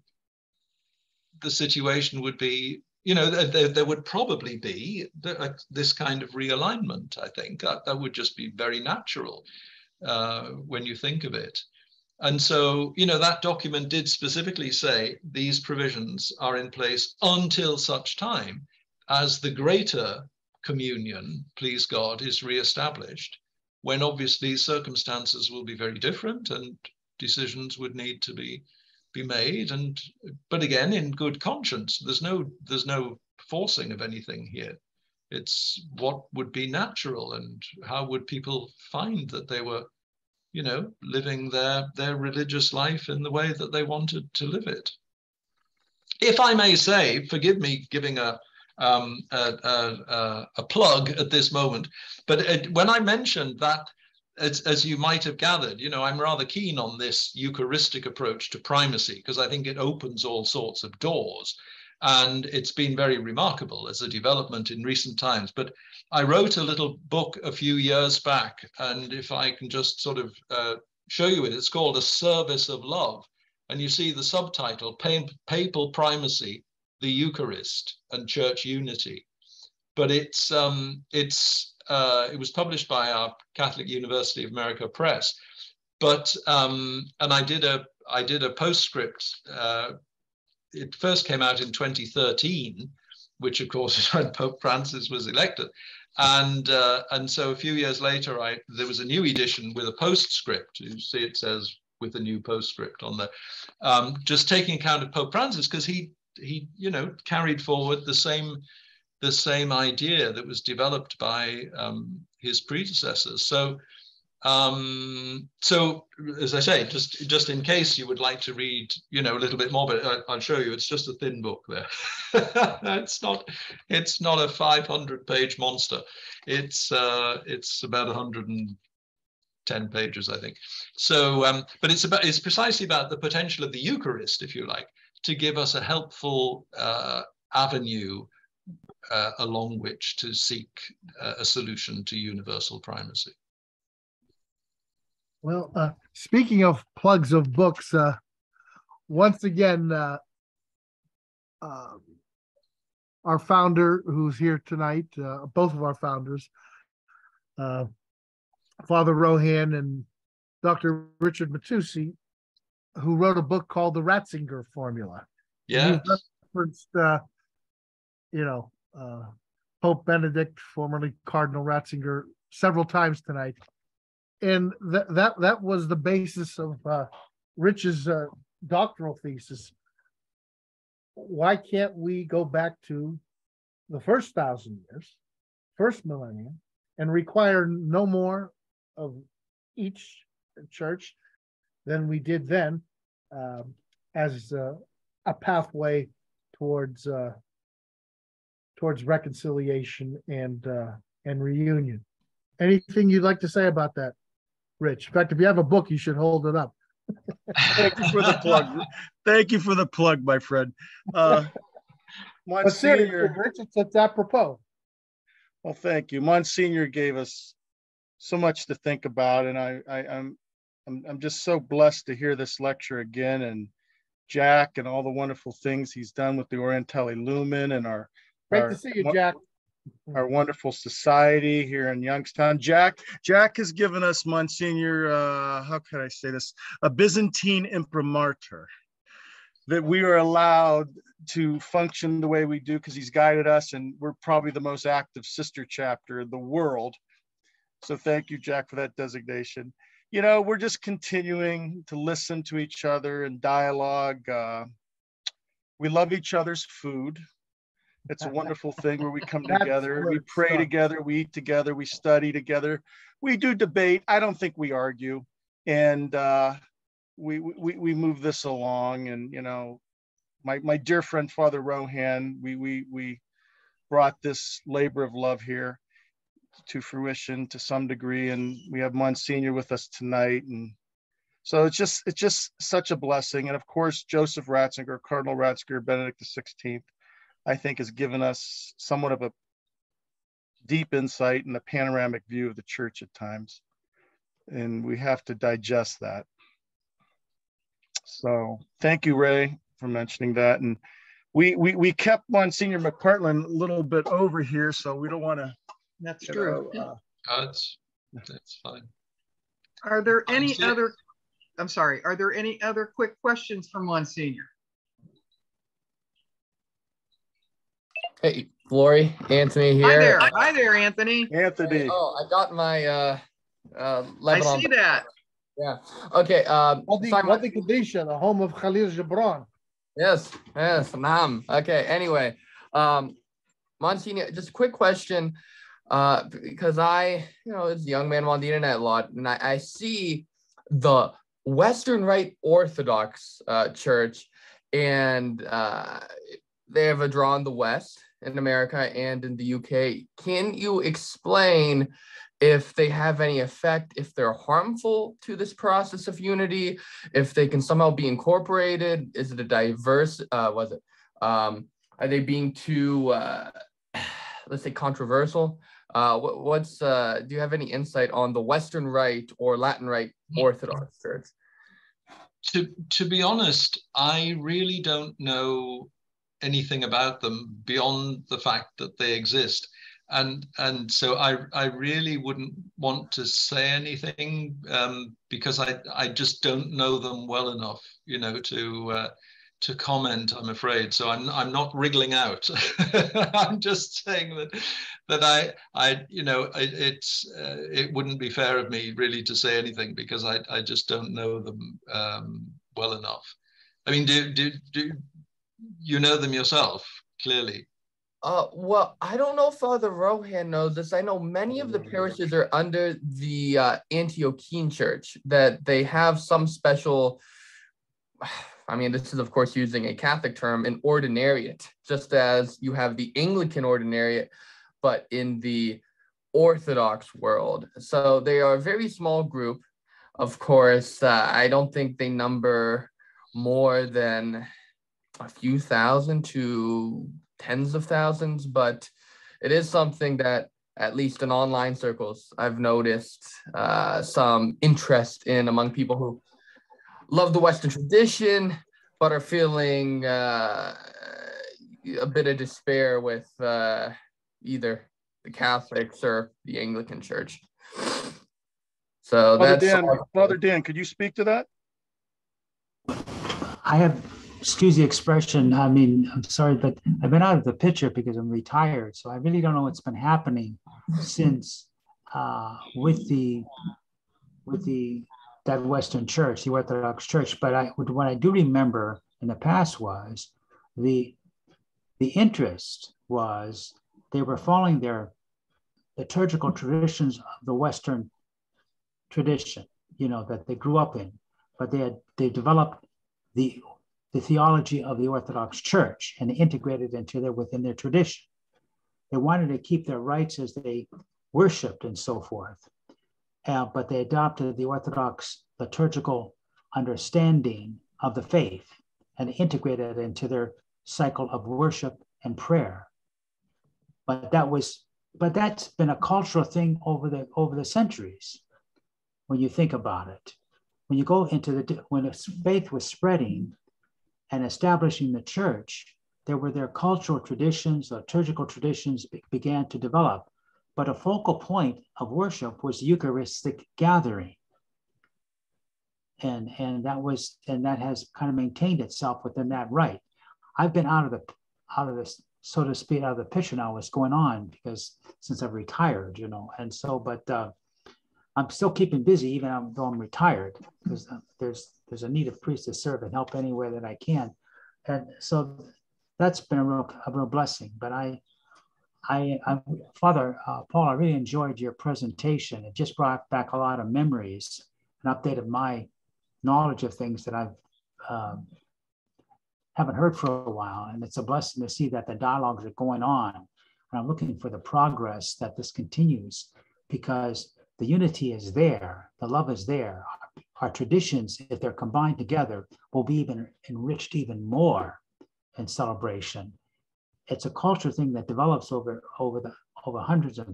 Speaker 3: the situation would be, you know, there, there would probably be this kind of realignment, I think. That, that would just be very natural uh, when you think of it. And so, you know, that document did specifically say these provisions are in place until such time as the greater communion, please God, is reestablished, when obviously circumstances will be very different and decisions would need to be be made. And but again, in good conscience, there's no there's no forcing of anything here. It's what would be natural and how would people find that they were, you know, living their, their religious life in the way that they wanted to live it. If I may say, forgive me giving a, um, a, a, a, plug at this moment. But it, when I mentioned that, as, you might have gathered, you know, I'm rather keen on this Eucharistic approach to primacy because I think it opens all sorts of doors. And it's been very remarkable as a development in recent times. But I wrote a little book a few years back, and if I can just sort of uh, show you it, it's called A Service of Love. And you see the subtitle, Papal Primacy the Eucharist and church unity. But it's um, it's uh, it was published by our Catholic University of America Press. But um, and I did a I did a postscript. Uh, it first came out in 2013, which of course is when Pope Francis was elected. And uh, and so a few years later, I there was a new edition with a postscript. You see, it says with a new postscript on there, um, just taking account of Pope Francis because he he you know carried forward the same the same idea that was developed by um, his predecessors. So um, so as I say, just just in case you would like to read, you know, a little bit more, but I, will show you. It's just a thin book there. it's not it's not a 500 page monster. It's uh, it's about 110 pages, I think. So, um, but it's about it's precisely about the potential of the Eucharist, if you like, to give us a helpful uh, avenue uh, along which to seek uh, a solution to universal primacy.
Speaker 7: Well, uh, speaking of plugs of books, uh, once again, uh, um, our founder, who's here tonight, both of our founders, Father Rohan and Dr. Richard Matussi, who wrote a book called The Ratzinger Formula.
Speaker 3: Yeah.
Speaker 7: referenced, uh, you know, uh, Pope Benedict, formerly Cardinal Ratzinger, several times tonight. And that that that was the basis of uh, Rich's uh, doctoral thesis. Why can't we go back to the first thousand years, first millennium, and require no more of each church than we did then um, as uh, a pathway towards uh, towards reconciliation and uh, and reunion. Anything you'd like to say about that, Rich? In fact, if you have a book, you should hold it up.
Speaker 2: Thank you for the plug. Thank you for the plug, my friend. Uh,
Speaker 7: Monsignor, Rich, it's, it's apropos.
Speaker 2: Well, thank you. Monsignor gave us so much to think about, and I, I, I'm I'm, I'm just so blessed to hear this lecture again and Jack and all the wonderful things he's done with the Orientale Lumen and our
Speaker 7: great
Speaker 2: our,
Speaker 7: to see you, Jack.
Speaker 2: Our wonderful society here in Youngstown. Jack, Jack has given us Monsignor, uh, how can I say this, a Byzantine imprimatur that we are allowed to function the way we do because he's guided us and we're probably the most active sister chapter in the world. So thank you, Jack, for that designation you know, we're just continuing to listen to each other and dialogue. Uh, we love each other's food. It's a wonderful thing where we come together, we pray together, we eat together, we study together, we do debate. I don't think we argue, and uh, we, we we move this along. And you know, my my dear friend Father Rohan, we we we brought this labor of love here to fruition to some degree. And we have Monsignor with us tonight. And so it's just it's just such a blessing. And of course, Joseph Ratzinger, Cardinal Ratzinger, Benedict XVI, I think has given us somewhat of a deep insight and a panoramic view of the church at times. And we have to digest that. So thank you, Ray, for mentioning that. And we we, we kept Monsignor McPartlan a little bit over here, so we don't want to
Speaker 1: that's true.
Speaker 3: Know, uh, that's, that's fine.
Speaker 1: Are there any other, I'm sorry, are there any other quick questions from Monsignor?
Speaker 8: Hey, Lori, Anthony here.
Speaker 1: Hi there. Hi there, Anthony.
Speaker 2: Anthony.
Speaker 8: Oh, I got my uh, uh,
Speaker 1: Lebanon. I see that.
Speaker 8: Yeah. Okay. Um,
Speaker 7: Wadi, Wadi Kadisha, the home of Khalil Gibran.
Speaker 8: Yes. Yes. Nam. Okay. Anyway, um, Monsignor, just a quick question, uh, because I, you know, as a young man I'm on the internet a lot, and I, I see the Western Rite Orthodox uh, Church, and uh, they have a draw in the West in America and in the UK. Can you explain if they have any effect, if they're harmful to this process of unity, if they can somehow be incorporated? Is it a diverse? Uh, was it? Um, are they being too, uh, let's say, controversial? Uh, what, what's uh, do you have any insight on the Western Rite or Latin Rite Orthodox Church?
Speaker 3: To to be honest, I really don't know anything about them beyond the fact that they exist, and and so I I really wouldn't want to say anything um, because I I just don't know them well enough, you know, to uh, to comment, I'm afraid. So I'm I'm not wriggling out. I'm just saying that that I I you know it, it's uh, it wouldn't be fair of me really to say anything because I I just don't know them um, well enough. I mean, do do do you know them yourself? Clearly.
Speaker 8: Uh, well, I don't know if Father Rohan knows this. I know many of the parishes are under the uh, Antiochian Church, that they have some special I mean, this is, of course, using a Catholic term, an ordinariate, just as you have the Anglican ordinariate, but in the Orthodox world. So they are a very small group. Of course, uh, I don't think they number more than a few thousand to tens of thousands, but it is something that at least in online circles, I've noticed uh, some interest in among people who love the Western tradition, but are feeling uh, a bit of despair with uh, either the Catholics or the Anglican Church. So
Speaker 2: Father
Speaker 8: that's
Speaker 2: Dan, Father Dan, could you speak to that?
Speaker 9: I have, excuse the expression, I mean, I'm sorry, but I've been out of the picture because I'm retired. So I really don't know what's been happening since uh, with the with the that Western Church, the Orthodox Church. But I, what I do remember in the past was the the interest was they were following their liturgical traditions of the Western tradition, you know, that they grew up in, but they had they developed the the theology of the Orthodox Church and integrated into their within their tradition. They wanted to keep their rites as they worshipped and so forth uh, but they adopted the Orthodox liturgical understanding of the faith and integrated it into their cycle of worship and prayer. But that was, but that's been a cultural thing over the over the centuries. When you think about it, when you go into the when faith was spreading and establishing the church, there were their cultural traditions, liturgical traditions be, began to develop but a focal point of worship was Eucharistic gathering. And, and that was and that has kind of maintained itself within that rite. I've been out of the out of this so to speak out of the picture now what's going on because since I've retired, you know, and so but uh, I'm still keeping busy even though I'm retired because uh, there's there's a need of priests to serve and help anywhere that I can, and so that's been a real a real blessing. But I I, I Father uh, Paul, I really enjoyed your presentation. It just brought back a lot of memories and updated my knowledge of things that I've um, haven't heard for a while. And it's a blessing to see that the dialogues are going on. And I'm looking for the progress that this continues because the unity is there, the love is there. Our traditions, if they're combined together, will be even enriched even more in celebration it's a culture thing that develops over over the over hundreds of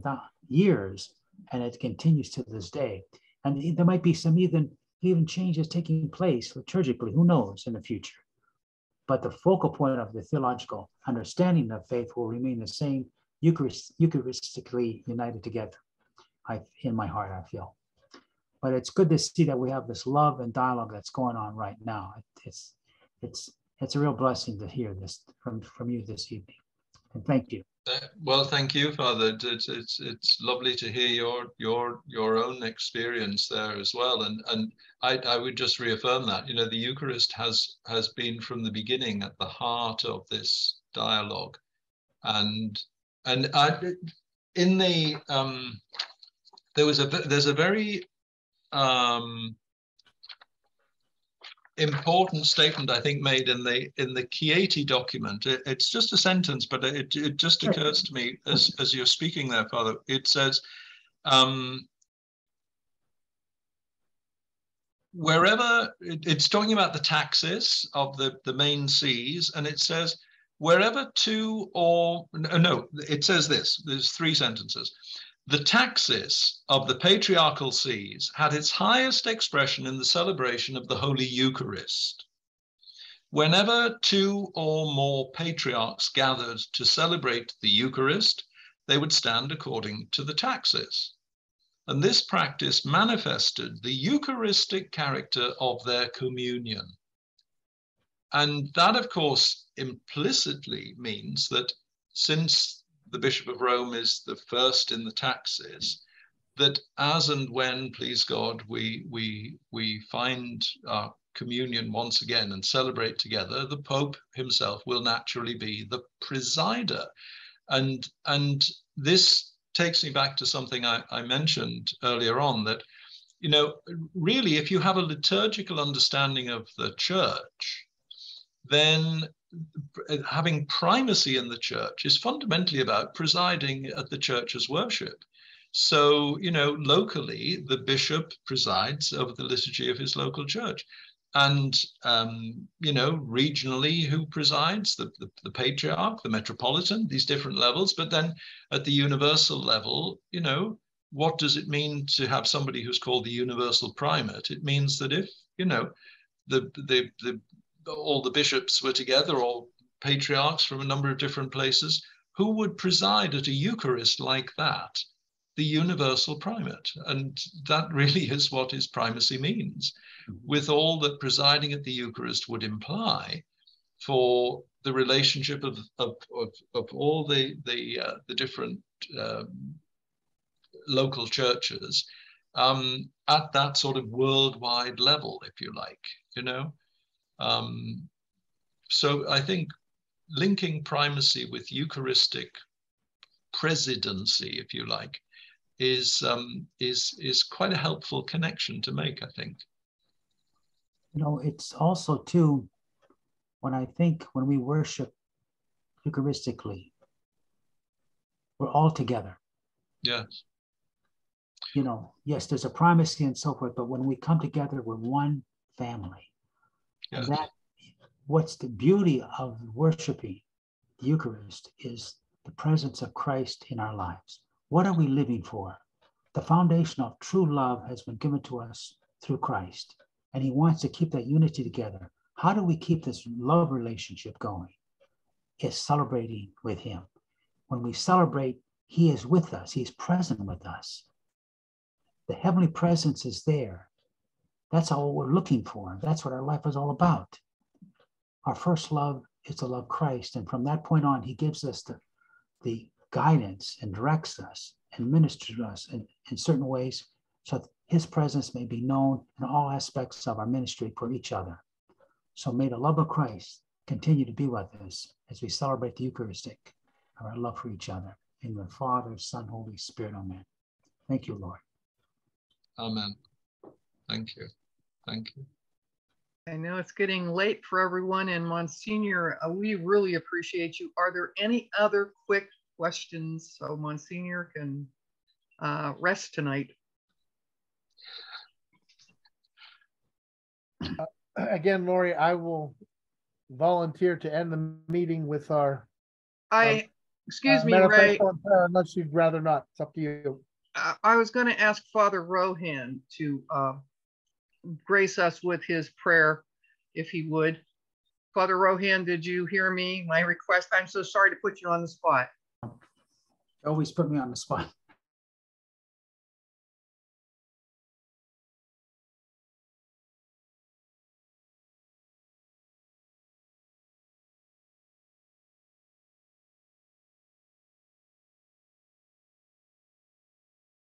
Speaker 9: years, and it continues to this day. And there might be some even even changes taking place liturgically. Who knows in the future? But the focal point of the theological understanding of faith will remain the same, Eucharist, Eucharistically united together. I, in my heart, I feel. But it's good to see that we have this love and dialogue that's going on right now. It's it's it's a real blessing to hear this from, from you this evening. And thank you.
Speaker 3: Uh, well, thank you, Father. It's, it's it's lovely to hear your your your own experience there as well. And and I, I would just reaffirm that. You know, the Eucharist has has been from the beginning at the heart of this dialogue, and and I, in the um, there was a there's a very um, important statement I think made in the in the Chieti document. It, it's just a sentence, but it, it just occurs to me as as you're speaking there, Father. It says. Um, wherever it, it's talking about the taxis of the, the main sees, and it says wherever two or no, it says this. There's three sentences. The taxis of the patriarchal sees had its highest expression in the celebration of the Holy Eucharist. Whenever two or more patriarchs gathered to celebrate the Eucharist, they would stand according to the taxis. And this practice manifested the Eucharistic character of their communion. And that, of course, implicitly means that since the Bishop of Rome is the first in the taxis, that as and when, please God, we we we find our communion once again and celebrate together, the Pope himself will naturally be the presider. And and this takes me back to something I, I mentioned earlier on that, you know, really, if you have a liturgical understanding of the church, then having primacy in the church is fundamentally about presiding at the church's worship. So, you know, locally, the bishop presides over the liturgy of his local church. And um, you know regionally who presides? The, the, the, patriarch the metropolitan these different levels. But then at the universal level you know what does it mean to have somebody who's called the universal primate? It means that if you know the the, the all the bishops were together or patriarchs from a number of different places who would preside at a eucharist like that? The universal primate. And that really is what his primacy means. With all that presiding at the Eucharist would imply for the relationship of, of, of, of all the, the, uh, the different um, local churches um, at that sort of worldwide level, if you like, you know. Um, so I think linking primacy with Eucharistic presidency, if you like, is um, is is quite a helpful connection to make, I think
Speaker 9: you know, it's also too, when I think when we worship Eucharistically, we're all together.
Speaker 3: Yes.
Speaker 9: You know, yes, there's a primacy and so forth, but when we come together, we're one family. That, what's the beauty of worshiping the Eucharist is the presence of Christ in our lives. What are we living for? The foundation of true love has been given to us through Christ and he wants to keep that unity together. How do we keep this love relationship going? Is celebrating with him. When we celebrate, he is with us, he's present with us. The heavenly presence is there. That's all we're looking for. That's what our life is all about. Our first love is to love Christ. And from that point on, he gives us the, the guidance and directs us and ministers to us in, in certain ways so that his presence may be known in all aspects of our ministry for each other. So may the love of Christ continue to be with us as we celebrate the Eucharistic our love for each other. In the Father, Son, Holy Spirit, Amen. Thank you, Lord.
Speaker 3: Amen. Thank you. Thank you.
Speaker 1: I know it's getting late for everyone, and Monsignor, uh, we really appreciate you. Are there any other quick questions so Monsignor can uh, rest tonight?
Speaker 7: Uh, again, Lori, I will volunteer to end the meeting with our.
Speaker 1: I, um, excuse uh, me, Ray.
Speaker 7: Unless you'd rather not, it's up to you.
Speaker 1: I, I was going to ask Father Rohan to uh, grace us with his prayer, if he would. Father Rohan, did you hear me? My request. I'm so sorry to put you on the spot.
Speaker 9: Always put me on the spot.